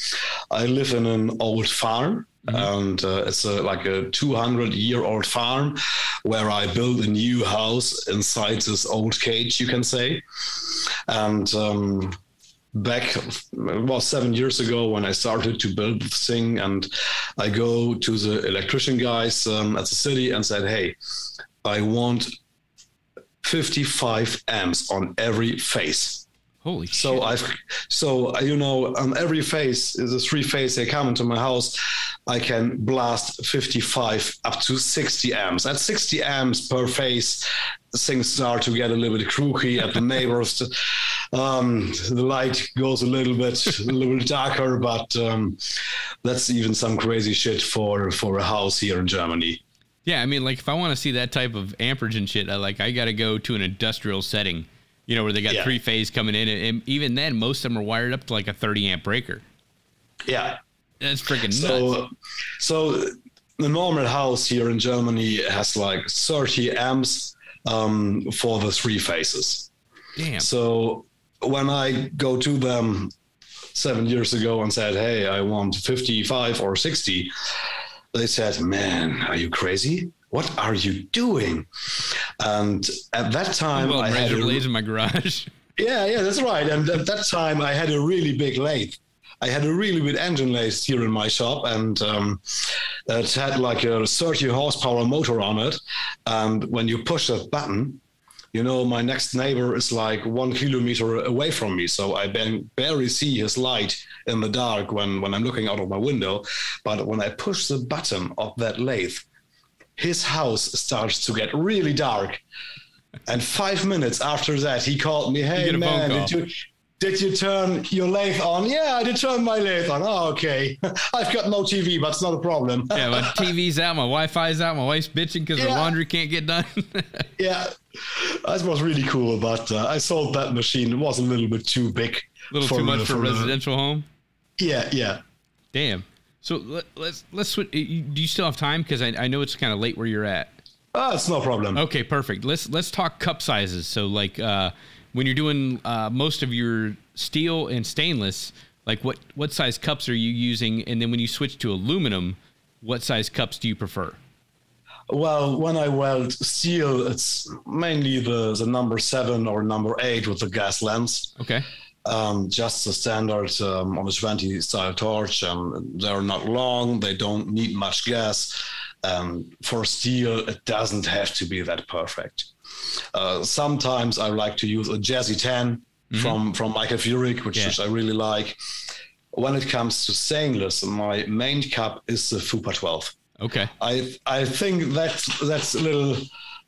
I live in an old farm, and uh, it's a, like a 200 year old farm where I built a new house inside this old cage, you can say. And um, back was seven years ago when I started to build the thing, and I go to the electrician guys um, at the city and said, "Hey, I want 55 amps on every face." Holy So shit. I've so uh, you know on every face is a three phase they come into my house. I can blast 55 up to 60 amps. At 60 amps per phase, things start to get a little bit croaky at the neighbors. Um, the light goes a little bit a little darker, but um, that's even some crazy shit for for a house here in Germany. Yeah, I mean, like if I want to see that type of amperage and shit, I like I got to go to an industrial setting, you know, where they got Yeah. three phase coming in, and, even then, most of them are wired up to like a 30 amp breaker. Yeah. That's freaking nuts. So, so the normal house here in Germany has like 30 amps um, for the three phases. Damn. So when I go to them seven years ago and said, "Hey, I want 55 or 60," they said, "Man, are you crazy? What are you doing?" And at that time, well, I had a- blades in my garage. yeah, yeah, that's right. And at that time, I had a really big lathe. I had a really big engine lathe here in my shop, and um, it had like a 30 horsepower motor on it. And when you push that button, you know, my next neighbor is like one kilometer away from me, so I ben- barely see his light in the dark when, when I'm looking out of my window. But when I push the button of that lathe, his house starts to get really dark. And five minutes after that, he called me, "Hey man, did you did you turn your lathe on? Yeah, I did turn my lathe on. Oh, okay. I've got no TV, but it's not a problem. yeah, my TV's out, my Wi-Fi's out, my wife's bitching because Yeah. laundry can't get done. yeah, that was really cool. But uh, I sold that machine. It was a little bit too big. a little too much for, a the- residential home. Yeah, yeah. Damn. So let, let's let's switch. you- Do you still have time? Because I, I know it's kind of late where you're at. Ah, it's no problem. Okay, perfect. Let's let's talk cup sizes. So like uh, when you're doing uh, most of your steel and stainless, like what what size cups are you using? And then when you switch to aluminum, what size cups do you prefer? Well, when I weld steel, it's mainly the, the number seven or number eight with the gas lens. Okay. um, just the standard um, on a 20 style torch. Um, they're not long, they don't need much gas. Um, for steel, it doesn't have to be that perfect. Uh, sometimes I like to use a Jazzy 10 from, from Michael Furick, which, Yeah. which I really like. When it comes to stainless, my main cup is the Fupa 12. Okay. I I think that that little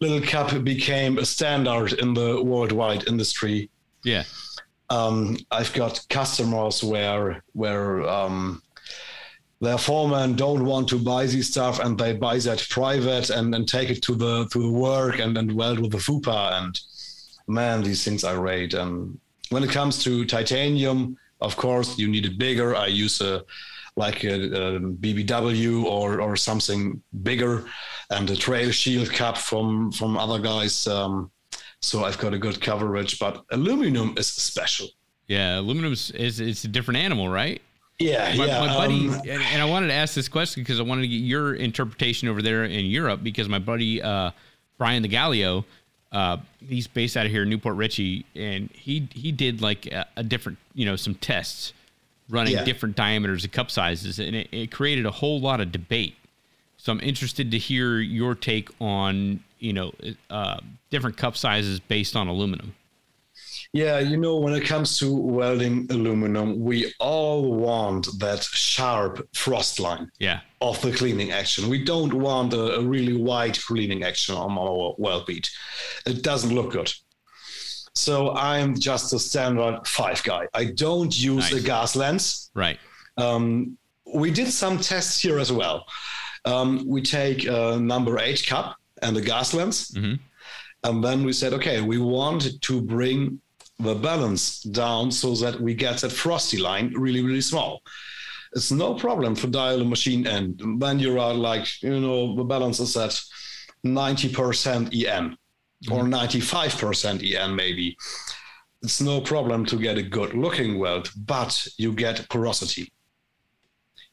little cup became a standard in the worldwide industry Yeah. um, I've got customers where where um, their foreman don't want to buy this stuff and they buy that private and, and take it to the to the work and, and weld with the FUPA and man these things are great and when it comes to titanium of course you need it bigger I use a like a, a BBW or or something bigger, and a Trail Shield Cup from from other guys. Um, so I've got a good coverage, but aluminum is special. Yeah, aluminum is it's a different animal, right? Yeah, my, yeah. My buddy, um, and, and, I wanted to ask this question because I wanted to get your interpretation over there in Europe because my buddy uh, Brian the Gallio, uh, he's based out of here, in New Port Richey, and he he did like a, a different, you know, some tests running yeah. different diameters of cup sizes, and it, it created a whole lot of debate. So I'm interested to hear your take on, you know, uh, different cup sizes based on aluminum. Yeah, you know, when it comes to welding aluminum, we all want that sharp frost line yeah. of the cleaning action. We don't want a, a really wide cleaning action on our weld bead. It doesn't look good. So I'm just a standard five guy. I don't use nice. a gas lens. Right. Um, we did some tests here as well. Um, we take a number eight cup and a gas lens. Mm-hmm. And then we said, okay, we want to bring the balance down so that we get that frosty line really, really small. It's no problem to dial a machine in. Then you're like, you know, the balance is at 90% EN mm-hmm. Or 95% EN maybe. It's no problem to get a good looking weld, but you get porosity.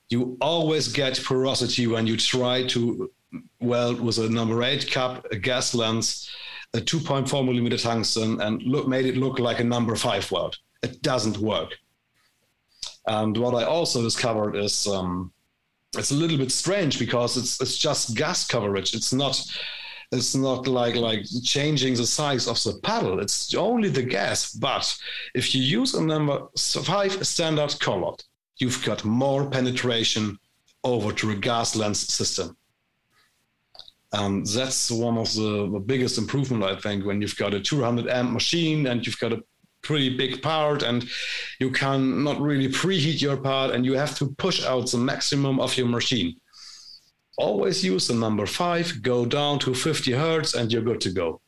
You always get porosity when you try to weld with a number eight cup, a gas lens, a 2.4 millimeter tungsten and look, made it look like a number five weld. It doesn't work. And what I also discovered is um, it's a little bit strange because it's it's just gas coverage. It's not it's not like like changing the size of the paddle. It's only the gas. But if you use a number five standard collet, you've got more penetration over to a gas lens system. Um, that's one of the, biggest improvement, I think, when you've got a 200 amp machine and you've got a pretty big part and you can not really preheat your part and you have to push out the maximum of your machine. Always use the number five, go down to 50 hertz, and you're good to go.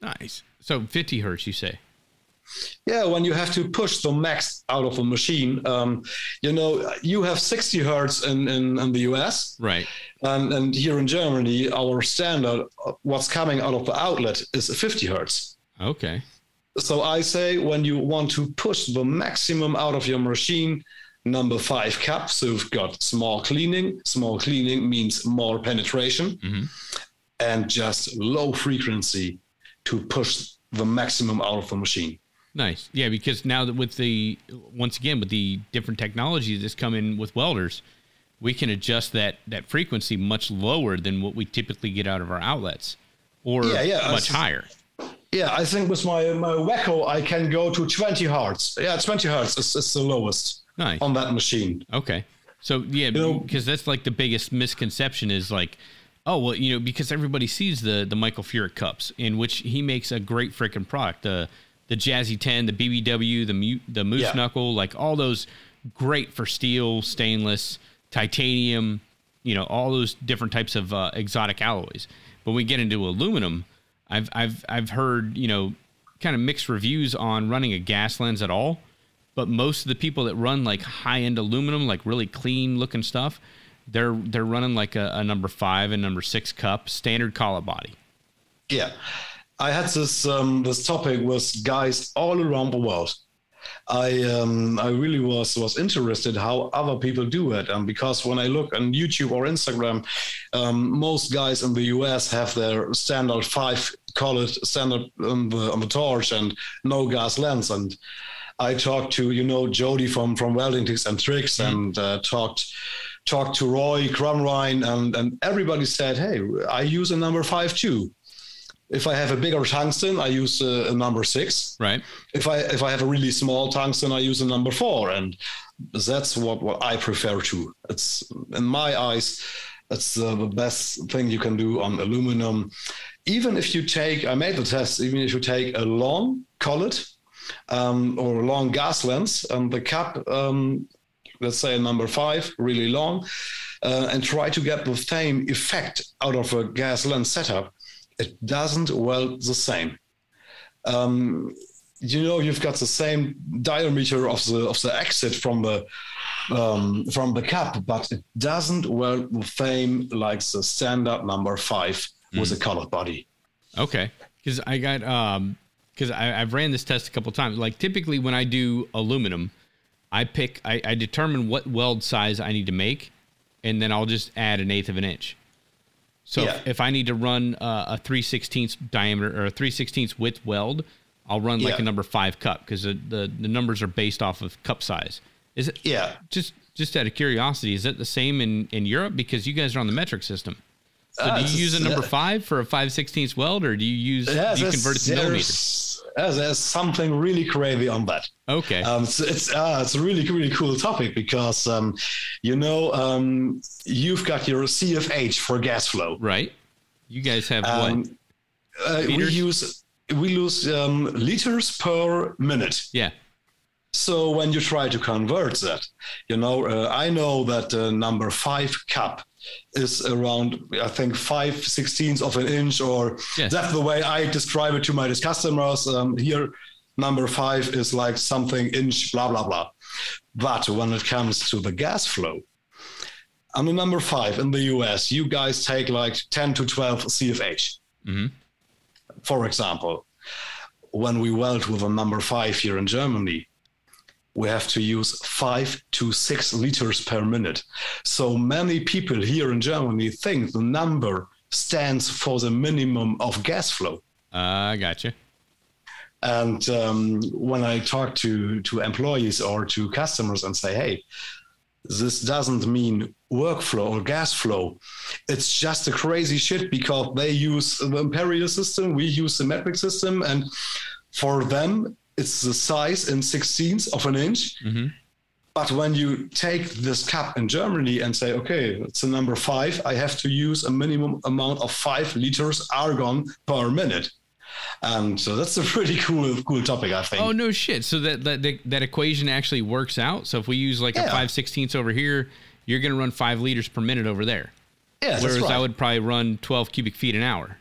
Nice. So 50 hertz, you say? Yeah, when you have to push the max out of a machine, um, you know, you have 60 hertz in, in, in the US. Right. And, and here in Germany, our standard, what's coming out of the outlet is 50 hertz. Okay. So I say when you want to push the maximum out of your machine, number five cap. So we've got small cleaning. Small cleaning means more penetration mm-hmm. and just low frequency to push the maximum out of the machine. Nice. Yeah, because now that with the once again with the different technologies that's come in with welders, we can adjust that that frequency much lower than what we typically get out of our outlets, or yeah, yeah, much higher. Yeah, I think with my my Weco I can go to 20 hertz. Yeah, 20 hertz is, is the lowest nice. on that machine. Okay. So yeah, because that's like the biggest misconception is like, oh well, you know, because everybody sees the the Michael Furick cups in which he makes a great freaking product. The the Jazzy 10, the BBW, the the Moose yeah. Knuckle, like all those great for steel, stainless, titanium, you know, all those different types of uh, exotic alloys. But when we get into aluminum, I've I've I've heard, you know, kind of mixed reviews on running a gas lens at all. But most of the people that run like high end aluminum, like really clean looking stuff, they're they're running like a, a number five and number six cup standard collet body. Yeah. I had this um, this topic with guys all around the world. I um, I really was was interested how other people do it, and because when I look on YouTube or Instagram, um, most guys in the US have their standard five collet standard on the on the torch and no gas lens, and I talked to you know Jody from from Welding Tips and Tricks, mm-hmm. and uh, talked talked to Roy Crumrine, and and everybody said, hey, I use a number five too if I have a bigger tungsten, I use a, a, number six. Right. If I if I have a really small tungsten, I use a number four, and that's what what I prefer to. It's in my eyes, it's uh, the best thing you can do on aluminum. Even if you take, I made the test. Even if you take a long collet um, or a long gas lens, and the cap, um, let's say a number five, really long, uh, and try to get the same effect out of a gas lens setup it doesn't weld the same. Um, you know, you've got the same diameter of the of the exit from the um, from the cup, but it doesn't weld the same like the standard number five with a collet body. Okay, because I got um because I've ran this test a couple times. Like typically when I do aluminum, I pick I, I determine what weld size I need to make, and then I'll just add an eighth of an inch. So Yeah. if, if I need to run uh, a three sixteenths diameter or a three sixteenths width weld, I'll run like Yeah. a number five cup because the, the the numbers are based off of cup size. Is it? Yeah. Just just out of curiosity, is that the same in in Europe because you guys are on the metric system? So Ah, do you use a number five for a five sixteenths weld, or do you use do you convert it to millimeters? there's, there's something really crazy on that. Okay. Um, it's it's, uh, it's a really really cool topic because um, you know um, you've got your CFH for gas flow. right. You guys have what? Um, uh, we use we lose um, liters per minute. Yeah. So when you try to convert that, you know, uh, I know that uh, number five cup is around, I think, five sixteenths of an inch, or Yes. that's the way I describe it to my customers. Um, here, number five is like something inch, blah blah blah. But when it comes to the gas flow, on the number five in the US, you guys take like ten to twelve CFH, Mhm. for example. When we weld with a number five here in Germany, we have to use five to six liters per minute. So many people here in Germany think the number stands for the minimum of gas flow. Uh, I gotcha. And um, when I talk to, to employees or to customers and say, hey, this doesn't mean workflow or gas flow. It's just a crazy shit because they use the imperial system, we use the metric system, and for them, it's the size in sixteenths of an inch. Mhm. But when you take this cup in Germany and say, okay, it's a number five, I have to use a minimum amount of five liters argon per minute. And so that's a pretty cool, cool topic, I think. Oh no shit! So that that that, equation actually works out. So if we use like a five sixteenths over here, you're gonna run five liters per minute over there. yeah, that's Whereas right. I would probably run twelve cubic feet an hour.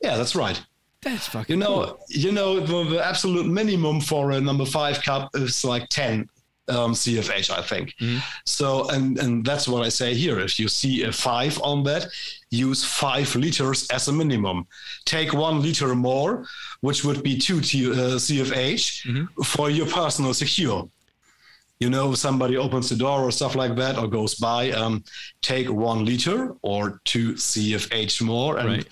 yeah, that's right. That's fucking You know, cool. you know, the, the absolute minimum for a number five cup is like 10 um, CFH, I think. Mm-hmm. So, and, and that's what I say here. If you see a five on that, use five liters as a minimum. Take one liter more, which would be two T, uh, CFH Mm-hmm. for your personal secure. You know, somebody opens the door or stuff like that or goes by, um, take one liter or two CFH more. And Right.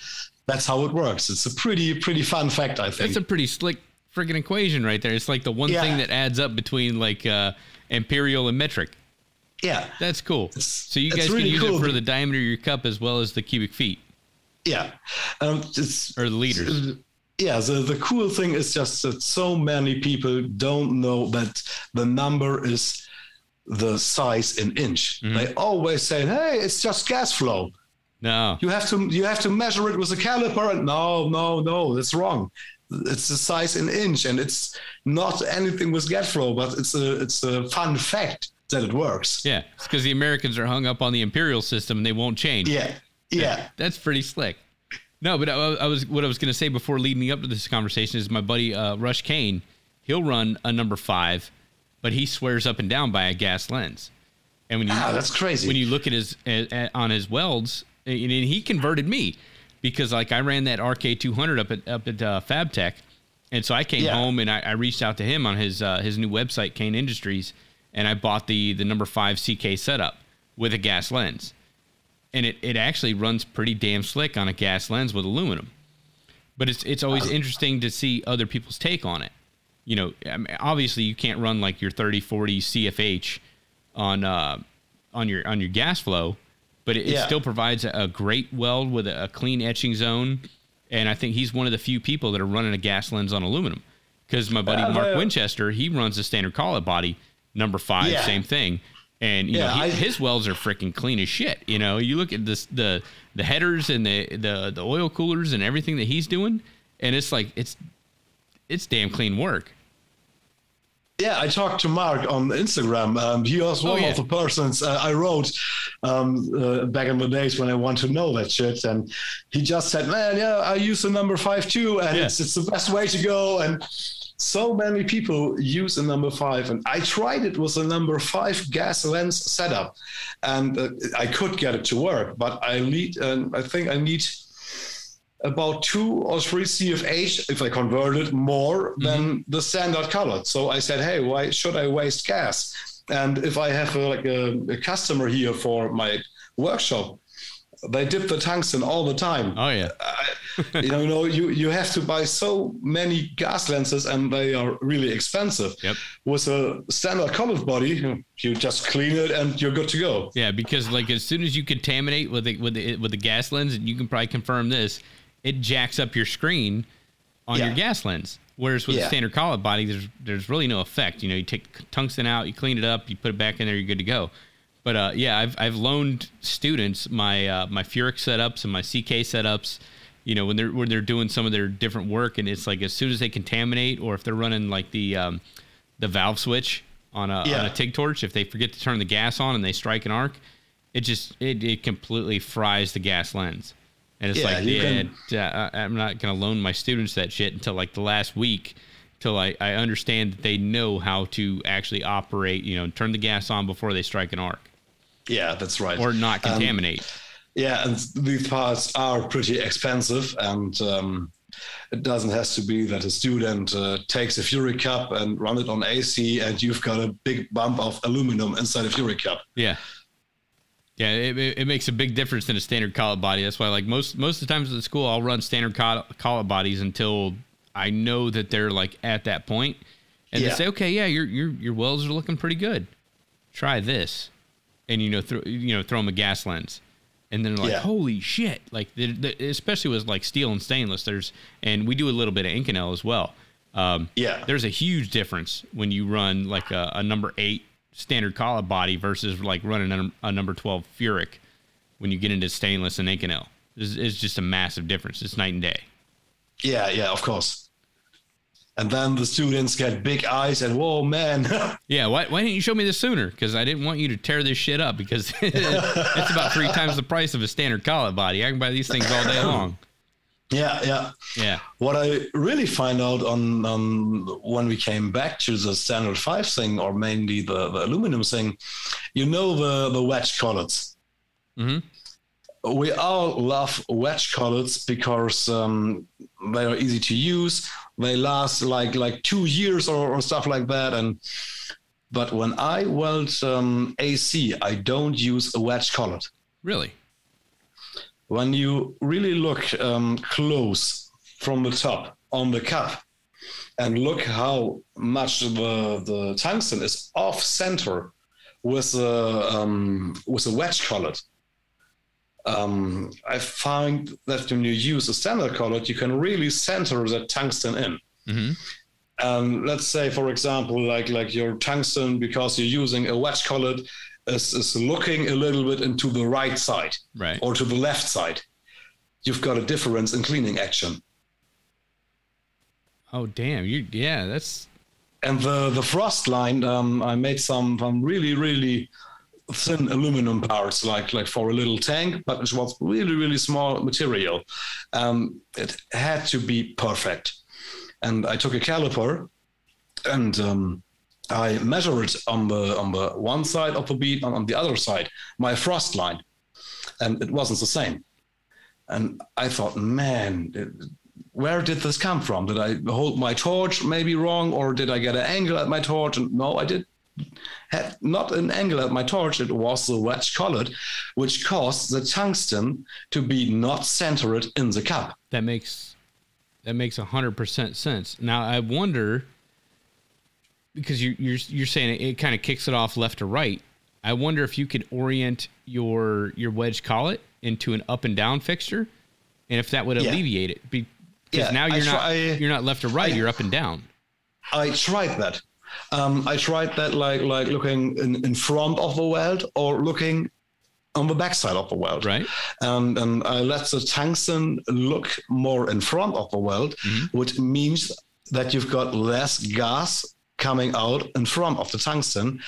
That's how it works. It's a pretty, pretty fun fact, I think. It's a pretty slick freaking equation right there. It's like the one Yeah. thing that adds up between like uh, imperial and metric. yeah. That's cool. It's- so you guys really can use cool. it for the diameter of your cup as well as the cubic feet Yeah. Um, it's, or the liters. yeah, the, the cool thing is just that so many people don't know that the number is the size in inch. Mm-hmm. They always say, "Hey, it's just gas flow. No. You have to you have to measure it with a caliper." And no, no, no, that's wrong. It's the size in inch, and it's not anything with gas flow, but it's a it's a fun fact that it works. Yeah, it's because the Americans are hung up on the imperial system and they won't change. Yeah, yeah, That's pretty slick. No, but I, I was what I was going to say before leading up to this conversation is my buddy uh, Rush Kane. He'll run a number five, but he swears up and down by a gas lens. And when you Ah, that's crazy. when you look at his at, at- on his welds, and and he converted me because like I ran that RK two hundred up at up at uh, FabTech, and so I came Yeah. home and I, I reached out to him on his uh, his new website Kane Industries, and I bought the the number five CK setup with a gas lens, and it, it actually runs pretty damn slick on a gas lens with aluminum. But it's it's always interesting to see other people's take on it. You know, I mean, obviously you can't run like your 30, 40 CFH on uh, on your on your gas flow, but it, it still provides a, a great weld with a, a clean etching zone. And I think he's one of the few people that are running a gas lens on aluminum. Because my buddy Yeah, Mark Winchester, he runs a standard collet body, number five, Yeah. same thing. And you Yeah, know, he, I- his welds are freaking clean as shit. You know, you look at this the the headers and the the the oil coolers and everything that he's doing, and it's like it's it's damn clean work. Yeah, I talked to Mark on Instagram. Um, he was Oh, one yeah. of the persons uh, I wrote um, uh, back in the days when I want to know that shit. And he just said, "Man, yeah, I use the number five too, and Yeah. it's it's the best way to go." And so many people use a number five, and I tried it with a number five gas lens setup, and uh, I could get it to work, but I need, uh, I think I need about two or three CFH if I convert it more mm-hmm. than the standard collet. So I said, hey, why should I waste gas? And if I have a, like a, a customer here for my workshop, they dip the tungsten all the time. Oh yeah. you know, you know, you you have to buy so many gas lenses, and they are really expensive. Yep. With a standard collet body, you just clean it and you're good to go. Yeah, because like as soon as you contaminate with the with the with the gas lens, and you can probably confirm this, it jacks up your screen on yeah. your gas lens. Whereas with yeah. a standard collet body, there's there's really no effect. You know, you take tungsten out, you clean it up, you put it back in there, you're good to go. But uh, yeah, I've I've loaned students my uh, my Furick setups and my CK setups. You know, when they're when they're doing some of their different work, and it's like as soon as they contaminate, or if they're running like the um, the valve switch on a yeah. on a TIG torch, if they forget to turn the gas on and they strike an arc, it just it, it completely fries the gas lens. And it's yeah, like, yeah, can... I'm not going to loan my students that shit until like the last week, till I, I understand that they know how to actually operate, you know, turn the gas on before they strike an arc. Yeah, that's right. Or not um, contaminate. Um, yeah, and these parts are pretty expensive, and um, it doesn't have to be that a student uh, takes a Furick cup and run it on AC, and you've got a big bump of aluminum inside a Furick cup. Yeah. Yeah, it, it makes a big difference in a standard collet body. That's why, like most most of the times at the school, I'll run standard collet bodies until I know that they're like at that point, and yeah. they say, "Okay, yeah, your your your welds are looking pretty good. Try this," and you know, throw you know, throw them a gas lens, and then like, yeah. "Holy shit!" Like, the, the, especially with like steel and stainless. There's and we do a little bit of Inconel as well. Um, yeah, there's a huge difference when you run like a, a number eight standard collet body versus like running a, a number 12 Furick when you get into stainless and Inconel. It's, it's just a massive difference. It's night and day. Yeah, yeah, of course. And then the students get big eyes and whoa, man. yeah, why, why didn't you show me this sooner? Because I didn't want you to tear this shit up because it's about three times the price of a standard collet body. I can buy these things all day long. Yeah, yeah, yeah. What I really find out on, on when we came back to the standard five thing, or mainly the, the aluminum thing, you know the the wedge collets. Mm-hmm. We all love wedge collets because um, they are easy to use. They last like like two years or, or stuff like that. And but when I weld um, AC, I don't use a wedge collet. Really? When you really look um, close from the top on the cup and look how much the, the tungsten is off center with a, um, with a wedge collet. Um, I find that when you use a standard collet, you can really center the tungsten in. Mm-hmm. Um, let's say, for example, like like your tungsten, because you're using a wedge collet, is, is looking a little bit into the right side right. or to the left side, you've got a difference in cleaning action. Oh damn! You yeah, that's and the the frost line. Um, I made some some really really thin aluminum parts, like like for a little tank, but it was really really small material. Um, it had to be perfect, and I took a caliper and um, I measured on the on the one side of the bead and on the other side my frost line, and it wasn't the same. And I thought, man, where did this come from? Did I hold my torch maybe wrong, or did I get an angle at my torch? And no, I did had not an angle at my torch. It was the wedge collet, which caused the tungsten to be not centered in the cup. That makes that makes hundred percent sense. Now I wonder because you, you're you're saying it, it kind of kicks it off left to right. I wonder if you could orient your your wedge collet into an up and down fixture, and if that would alleviate yeah. it. Because yeah, now you're not you're not left to right. I, you're up and down. I tried that. Um, I tried that like like looking in, in front of the weld or looking on the backside of the weld. Right. And and I let the tungsten look more in front of the weld, mm-hmm. which means that you've got less gas coming out in front of the tungsten.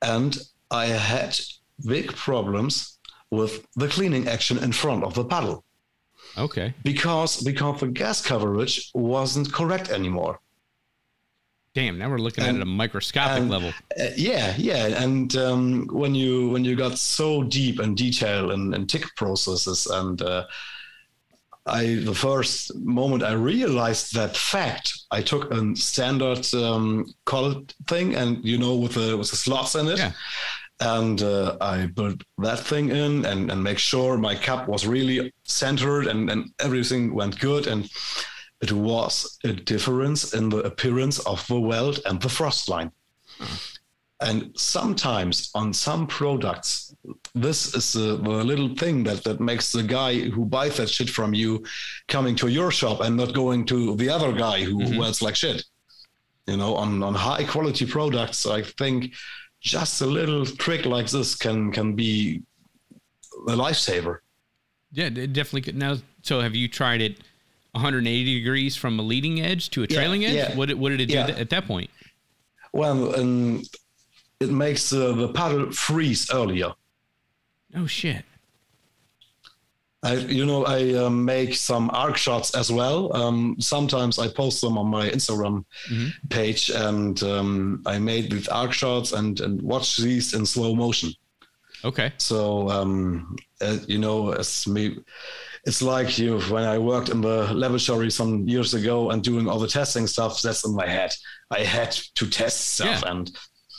And I had big problems with the cleaning action in front of the paddle. Okay. Because because the gas coverage wasn't correct anymore. Damn, now we're looking and, at it at a microscopic and, level. Uh, yeah, yeah, and um, when you when you got so deep in detail and, and TIG processes, and uh, I the first moment I realized that fact, I took a standard um, collet thing, and you know, with the with the slots in it. Yeah. And uh, I built that thing in and, and make sure my cup was really centered and, and everything went good. And it was a difference in the appearance of the weld and the frost line. And sometimes on some products, this is the, the, little thing that, that makes the guy who buys that shit from you coming to your shop and not going to the other guy who mm-hmm. welds like shit. You know, on, on high quality products, I think just a little trick like this can can be a lifesaver. Yeah, it definitely could. Now, so have you tried it 180 degrees from a leading edge to a trailing yeah, edge? Yeah. What, what did it do yeah. at that point? Well, um, it makes uh, the paddle freeze earlier. Oh shit! I, you know, I uh, make some arc shots as well. Um, sometimes I post them on my Instagram mm-hmm. page, and um, I made these arc shots and and watch these in slow motion. Okay. So um, uh, you know, as me, it's like you when I worked in the laboratory some years ago and doing all the testing stuff. That's in my head. I had to test stuff yeah. and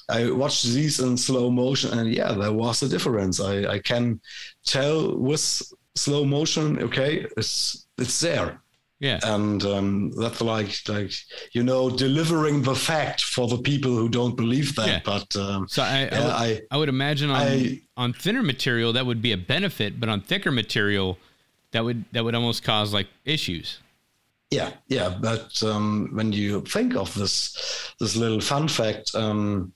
I watched these in slow motion, and yeah, there was a difference. I, I can tell with slow motion, okay, it's it's there. Yeah, and um, that's like like you know delivering the fact for the people who don't believe that. Yeah. But um, so I, yeah, I, would, I, I, would imagine on I, on thinner material that would be a benefit, but on thicker material, that would that would almost cause like issues. Yeah, yeah, but um, when you think of this this little fun fact, um,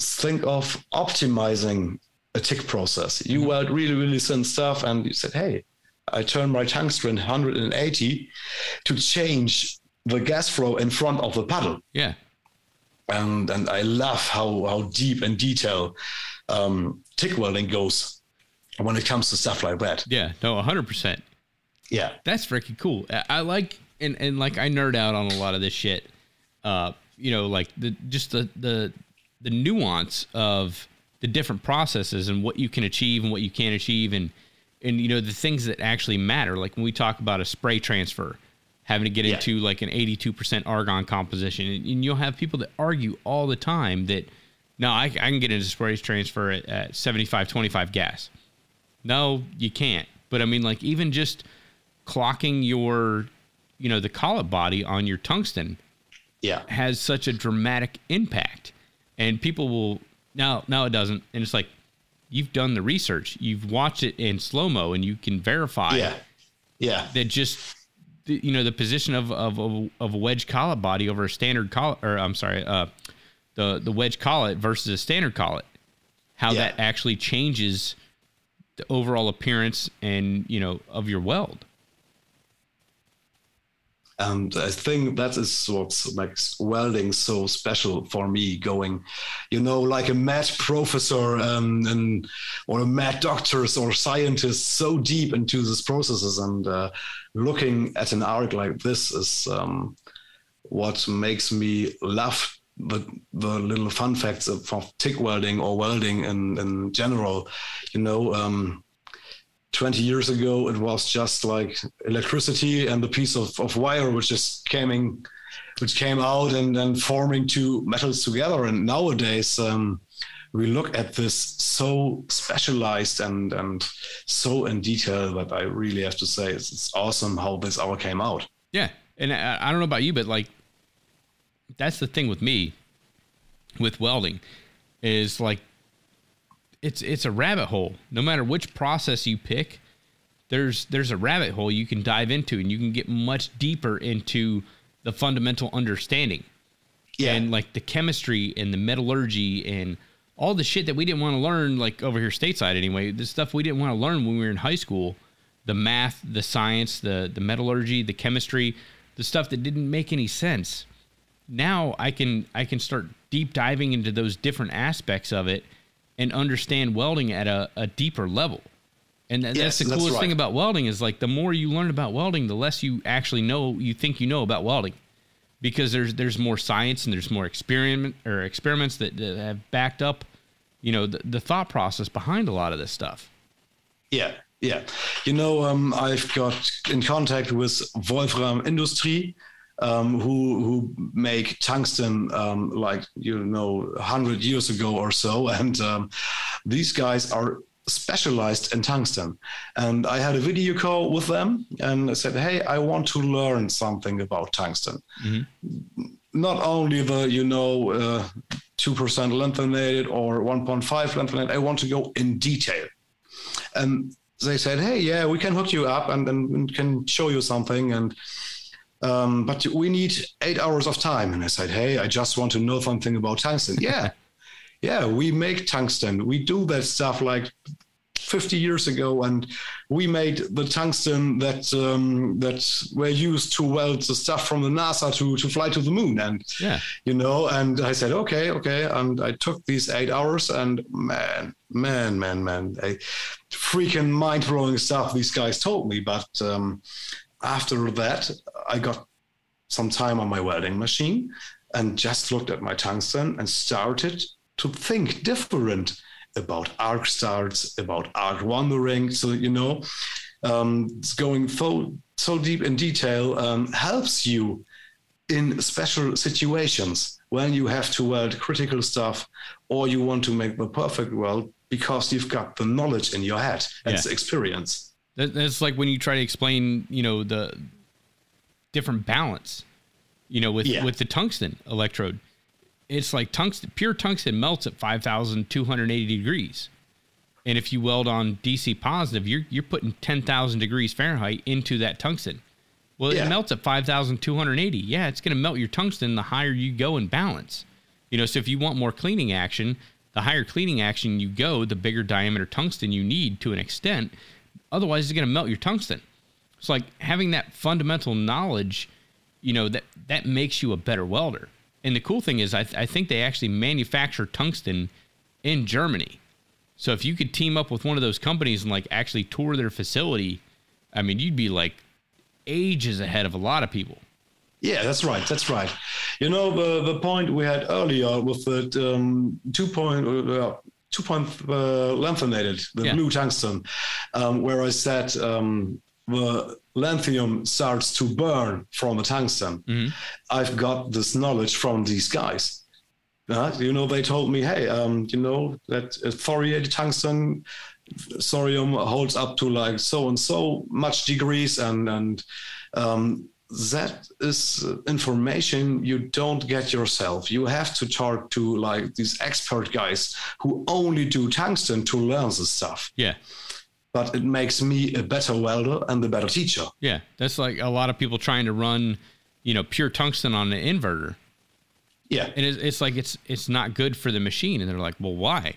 think of optimizing a TIG process. You mm-hmm. weld really really thin stuff, and you said, "Hey, I turn my tungsten 180 to change the gas flow in front of the paddle." Yeah, and and I love how how deep and detail um, TIG welding goes when it comes to stuff like that. Yeah, no, 100. percent Yeah, that's freaking cool. I like and and like I nerd out on a lot of this shit. Uh, you know, like the just the the the nuance of the different processes and what you can achieve and what you can't achieve and and you know the things that actually matter like when we talk about a spray transfer having to get yeah. into like an 82% argon composition and, and, you'll have people that argue all the time that no I, I can get into spray transfer at, at 75 25 gas no you can't but i mean like even just clocking your you know the collet body on your tungsten yeah. has such a dramatic impact. And people will now now it doesn't. And it's like you've done the research. You've watched it in slow mo and you can verify yeah. Yeah. that just you know the position of of of a wedge collet body over a standard collet or I'm sorry uh the the wedge collet versus a standard collet how yeah. that actually changes the overall appearance and you know of your weld and I think that is what makes welding so special for me. Going, you know, like a mad professor um, and or a mad doctors or scientists so deep into these processes and uh, looking at an art like this is um, what makes me love the the little fun facts of, of TIG welding or welding in in general. You know. Um, 20 years ago, it was just like electricity and the piece of, of wire which is came in, which came out and then forming two metals together. And nowadays, um, we look at this so specialized and and so in detail that I really have to say it's, it's awesome how this all came out. Yeah, and I, I don't know about you, but like that's the thing with me with welding is like it's it's a rabbit hole. No matter which process you pick, there's there's a rabbit hole you can dive into, and you can get much deeper into the fundamental understanding. Yeah. And like the chemistry and the metallurgy and all the shit that we didn't want to learn, like over here stateside anyway, the stuff we didn't want to learn when we were in high school, the math, the science, the the metallurgy, the chemistry, the stuff that didn't make any sense. Now I can I can start deep diving into those different aspects of it and understand welding at a, a deeper level. And yes, that's the coolest that's right. thing about welding is like the more you learn about welding, the less you actually know you think you know about welding. because there's there's more science and there's more experiment or experiments that, that have backed up, you know, the, the thought process behind a lot of this stuff. Yeah, yeah. You know, um, I've got in contact with Wolfram Industry, um, who who make tungsten um, like you know hundred years ago or so, and um, these guys are specialized in tungsten. And I had a video call with them, and I said, "Hey, I want to learn something about tungsten. Mm-hmm. Not only the you know." Uh, 2% lanthanated or 1.5 lanthanated. I want to go in detail. And they said, "Hey, yeah, we can hook you up and, and can show you something." And um, but we need eight hours of time. And I said, "Hey, I just want to know something about tungsten." yeah, yeah, we make tungsten. We do that stuff like 50 years ago, and we made the tungsten that um, that were used to weld the stuff from the NASA to to fly to the moon. And yeah, you know, and I said, okay, okay, and I took these eight hours, and man, man, man, man, I, freaking mind blowing stuff these guys told me. But um, after that, I got some time on my welding machine and just looked at my tungsten and started to think different about arc starts, about arc wandering. So, you know, um, going so, so deep in detail um, helps you in special situations when you have to weld critical stuff or you want to make the perfect weld because you've got the knowledge in your head and yeah. experience. That's like when you try to explain, you know, the different balance, you know, with yeah. with the tungsten electrode. It's like tungsten, pure tungsten melts at 5,280 degrees. And if you weld on DC positive, you're you're putting 10,000 degrees Fahrenheit into that tungsten. Well, yeah. it melts at 5,280. Yeah, it's going to melt your tungsten the higher you go in balance. You know, so if you want more cleaning action, the higher cleaning action you go, the bigger diameter tungsten you need to an extent. Otherwise, it's going to melt your tungsten. It's like having that fundamental knowledge, you know, that that makes you a better welder. And the cool thing is, I, th- I think they actually manufacture tungsten in Germany. So if you could team up with one of those companies and like actually tour their facility, I mean, you'd be like ages ahead of a lot of people. Yeah, that's right. That's right. You know the the point we had earlier with the um, two point uh, two point uh, lanthanated, the yeah. blue tungsten, um, where I said um, the lanthanum starts to burn from the tungsten. Mm-hmm. I've got this knowledge from these guys. Uh, you know, they told me, hey, um, you know that thoriated tungsten thorium holds up to like so and so much degrees and and um, that is uh, information you don't get yourself. You have to talk to like these expert guys who only do tungsten to learn the stuff. Yeah. But it makes me a better welder and a better teacher. Yeah. That's like a lot of people trying to run, you know, pure tungsten on an inverter. Yeah. And it's, it's like it's it's not good for the machine. And they're like, well, why?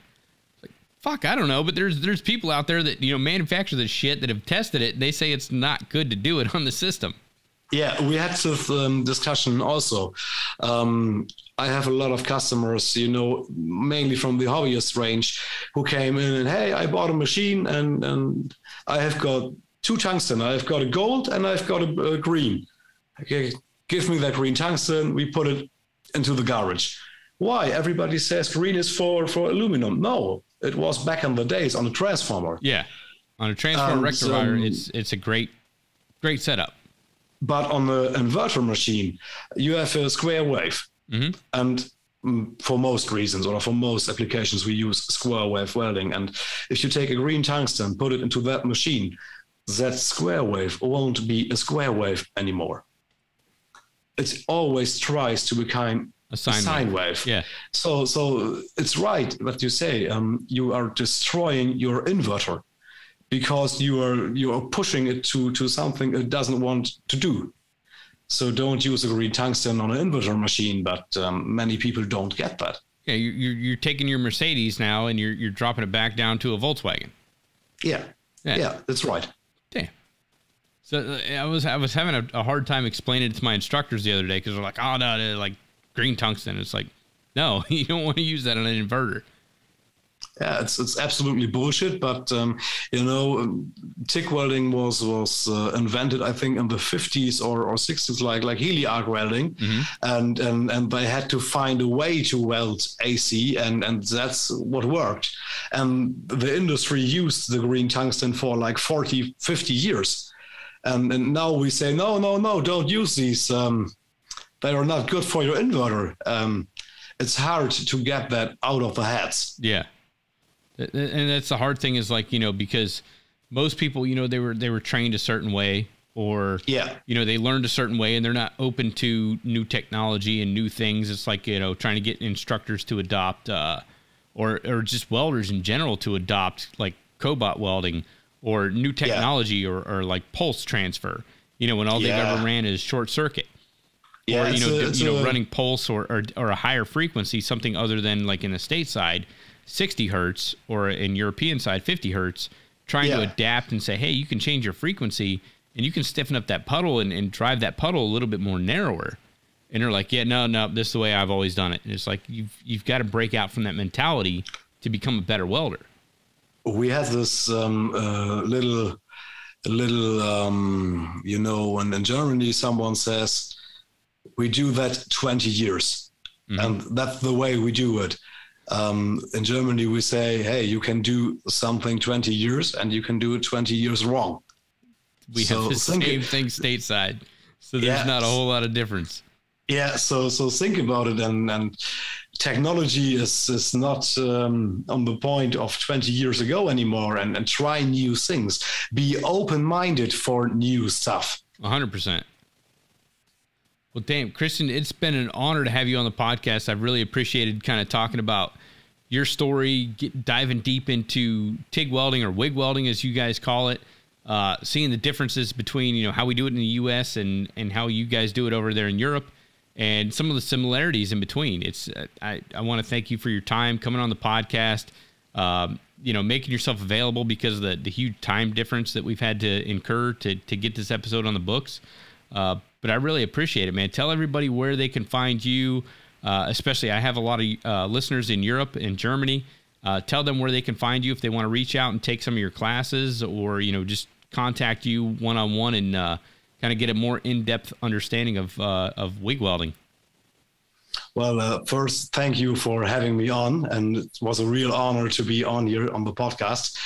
Like, fuck, I don't know. But there's there's people out there that, you know, manufacture this shit that have tested it. they say it's not good to do it on the system. Yeah, we had this um, discussion also. Um, I have a lot of customers, you know, mainly from the hobbyist range, who came in and hey, I bought a machine and and I have got two tungsten. I've got a gold and I've got a, a green. Okay, give me that green tungsten. We put it into the garage. Why? Everybody says green is for for aluminum. No, it was back in the days on a transformer. Yeah, on a transformer rectifier, um, it's it's a great great setup. But on the inverter machine, you have a square wave. Mm-hmm. And mm, for most reasons or for most applications, we use square wave welding. And if you take a green tungsten, put it into that machine, that square wave won't be a square wave anymore. It always tries to become a sine, a sine wave. wave. Yeah. So, so it's right what you say. Um, you are destroying your inverter because you are you are pushing it to to something it doesn't want to do. So don't use a green tungsten on an inverter machine, but um, many people don't get that. Yeah, you're you're taking your Mercedes now and you're you're dropping it back down to a Volkswagen. Yeah, yeah, yeah that's right. Damn. So uh, I was I was having a, a, hard time explaining it to my instructors the other day because they're like, oh no, like green tungsten. It's like, no, you don't want to use that on an inverter. Yeah, it's it's absolutely bullshit. But um, you know, TIG welding was was uh, invented, I think, in the fifties or, or sixties, like like heli arc welding, mm-hmm. and and and they had to find a way to weld AC, and and that's what worked. And the industry used the green tungsten for like 40, 50 years, and and now we say no, no, no, don't use these. Um, they are not good for your inverter. Um, it's hard to get that out of the heads. Yeah and that's the hard thing is like you know because most people you know they were they were trained a certain way or yeah you know they learned a certain way and they're not open to new technology and new things it's like you know trying to get instructors to adopt uh, or or just welders in general to adopt like cobot welding or new technology yeah. or, or like pulse transfer you know when all yeah. they've ever ran is short circuit yeah, or you know a, you know a, running pulse or, or or a higher frequency something other than like in the state side 60 hertz or in European side 50 hertz, trying yeah. to adapt and say, hey, you can change your frequency and you can stiffen up that puddle and, and drive that puddle a little bit more narrower. And they're like, yeah, no, no, this is the way I've always done it. And it's like you've you've got to break out from that mentality to become a better welder. We have this um, uh, little little um, you know, when in Germany someone says we do that 20 years, mm-hmm. and that's the way we do it. Um, in Germany, we say, hey, you can do something 20 years and you can do it 20 years wrong. We so have the same it, thing stateside. So there's yeah, not a whole lot of difference. Yeah. So, so think about it. And, and technology is, is not um, on the point of 20 years ago anymore and, and try new things. Be open minded for new stuff. 100%. Well, damn, Christian, it's been an honor to have you on the podcast. I've really appreciated kind of talking about your story, get, diving deep into TIG welding or WIG welding, as you guys call it, uh, seeing the differences between you know how we do it in the U.S. and and how you guys do it over there in Europe, and some of the similarities in between. It's uh, I I want to thank you for your time coming on the podcast. Um, you know, making yourself available because of the, the huge time difference that we've had to incur to to get this episode on the books. Uh, but I really appreciate it, man. Tell everybody where they can find you. Uh, especially, I have a lot of uh, listeners in Europe and Germany. Uh, tell them where they can find you if they want to reach out and take some of your classes, or you know, just contact you one on one and uh, kind of get a more in depth understanding of uh, of wig welding. Well, uh, first, thank you for having me on, and it was a real honor to be on here on the podcast.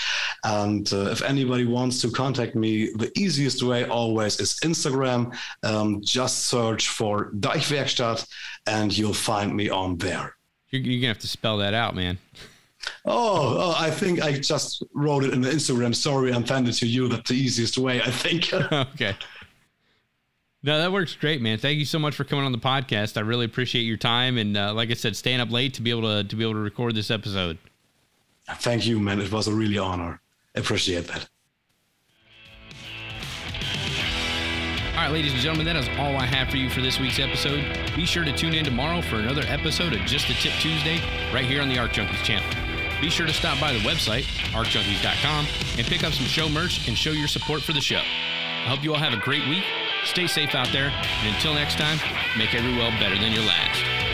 And uh, if anybody wants to contact me, the easiest way always is Instagram. Um, just search for Deichwerkstatt, and you'll find me on there. You're, you're gonna have to spell that out, man. Oh, oh, I think I just wrote it in the Instagram story and sent it to you. That's the easiest way, I think. okay. No, that works great, man. Thank you so much for coming on the podcast. I really appreciate your time, and uh, like I said, staying up late to be able to to be able to record this episode. Thank you, man. It was a really honor. I appreciate that. All right, ladies and gentlemen, that is all I have for you for this week's episode. Be sure to tune in tomorrow for another episode of Just a Tip Tuesday right here on the ARC Junkies channel. Be sure to stop by the website, arcjunkies.com, and pick up some show merch and show your support for the show. I hope you all have a great week Stay safe out there, and until next time, make every well better than your last.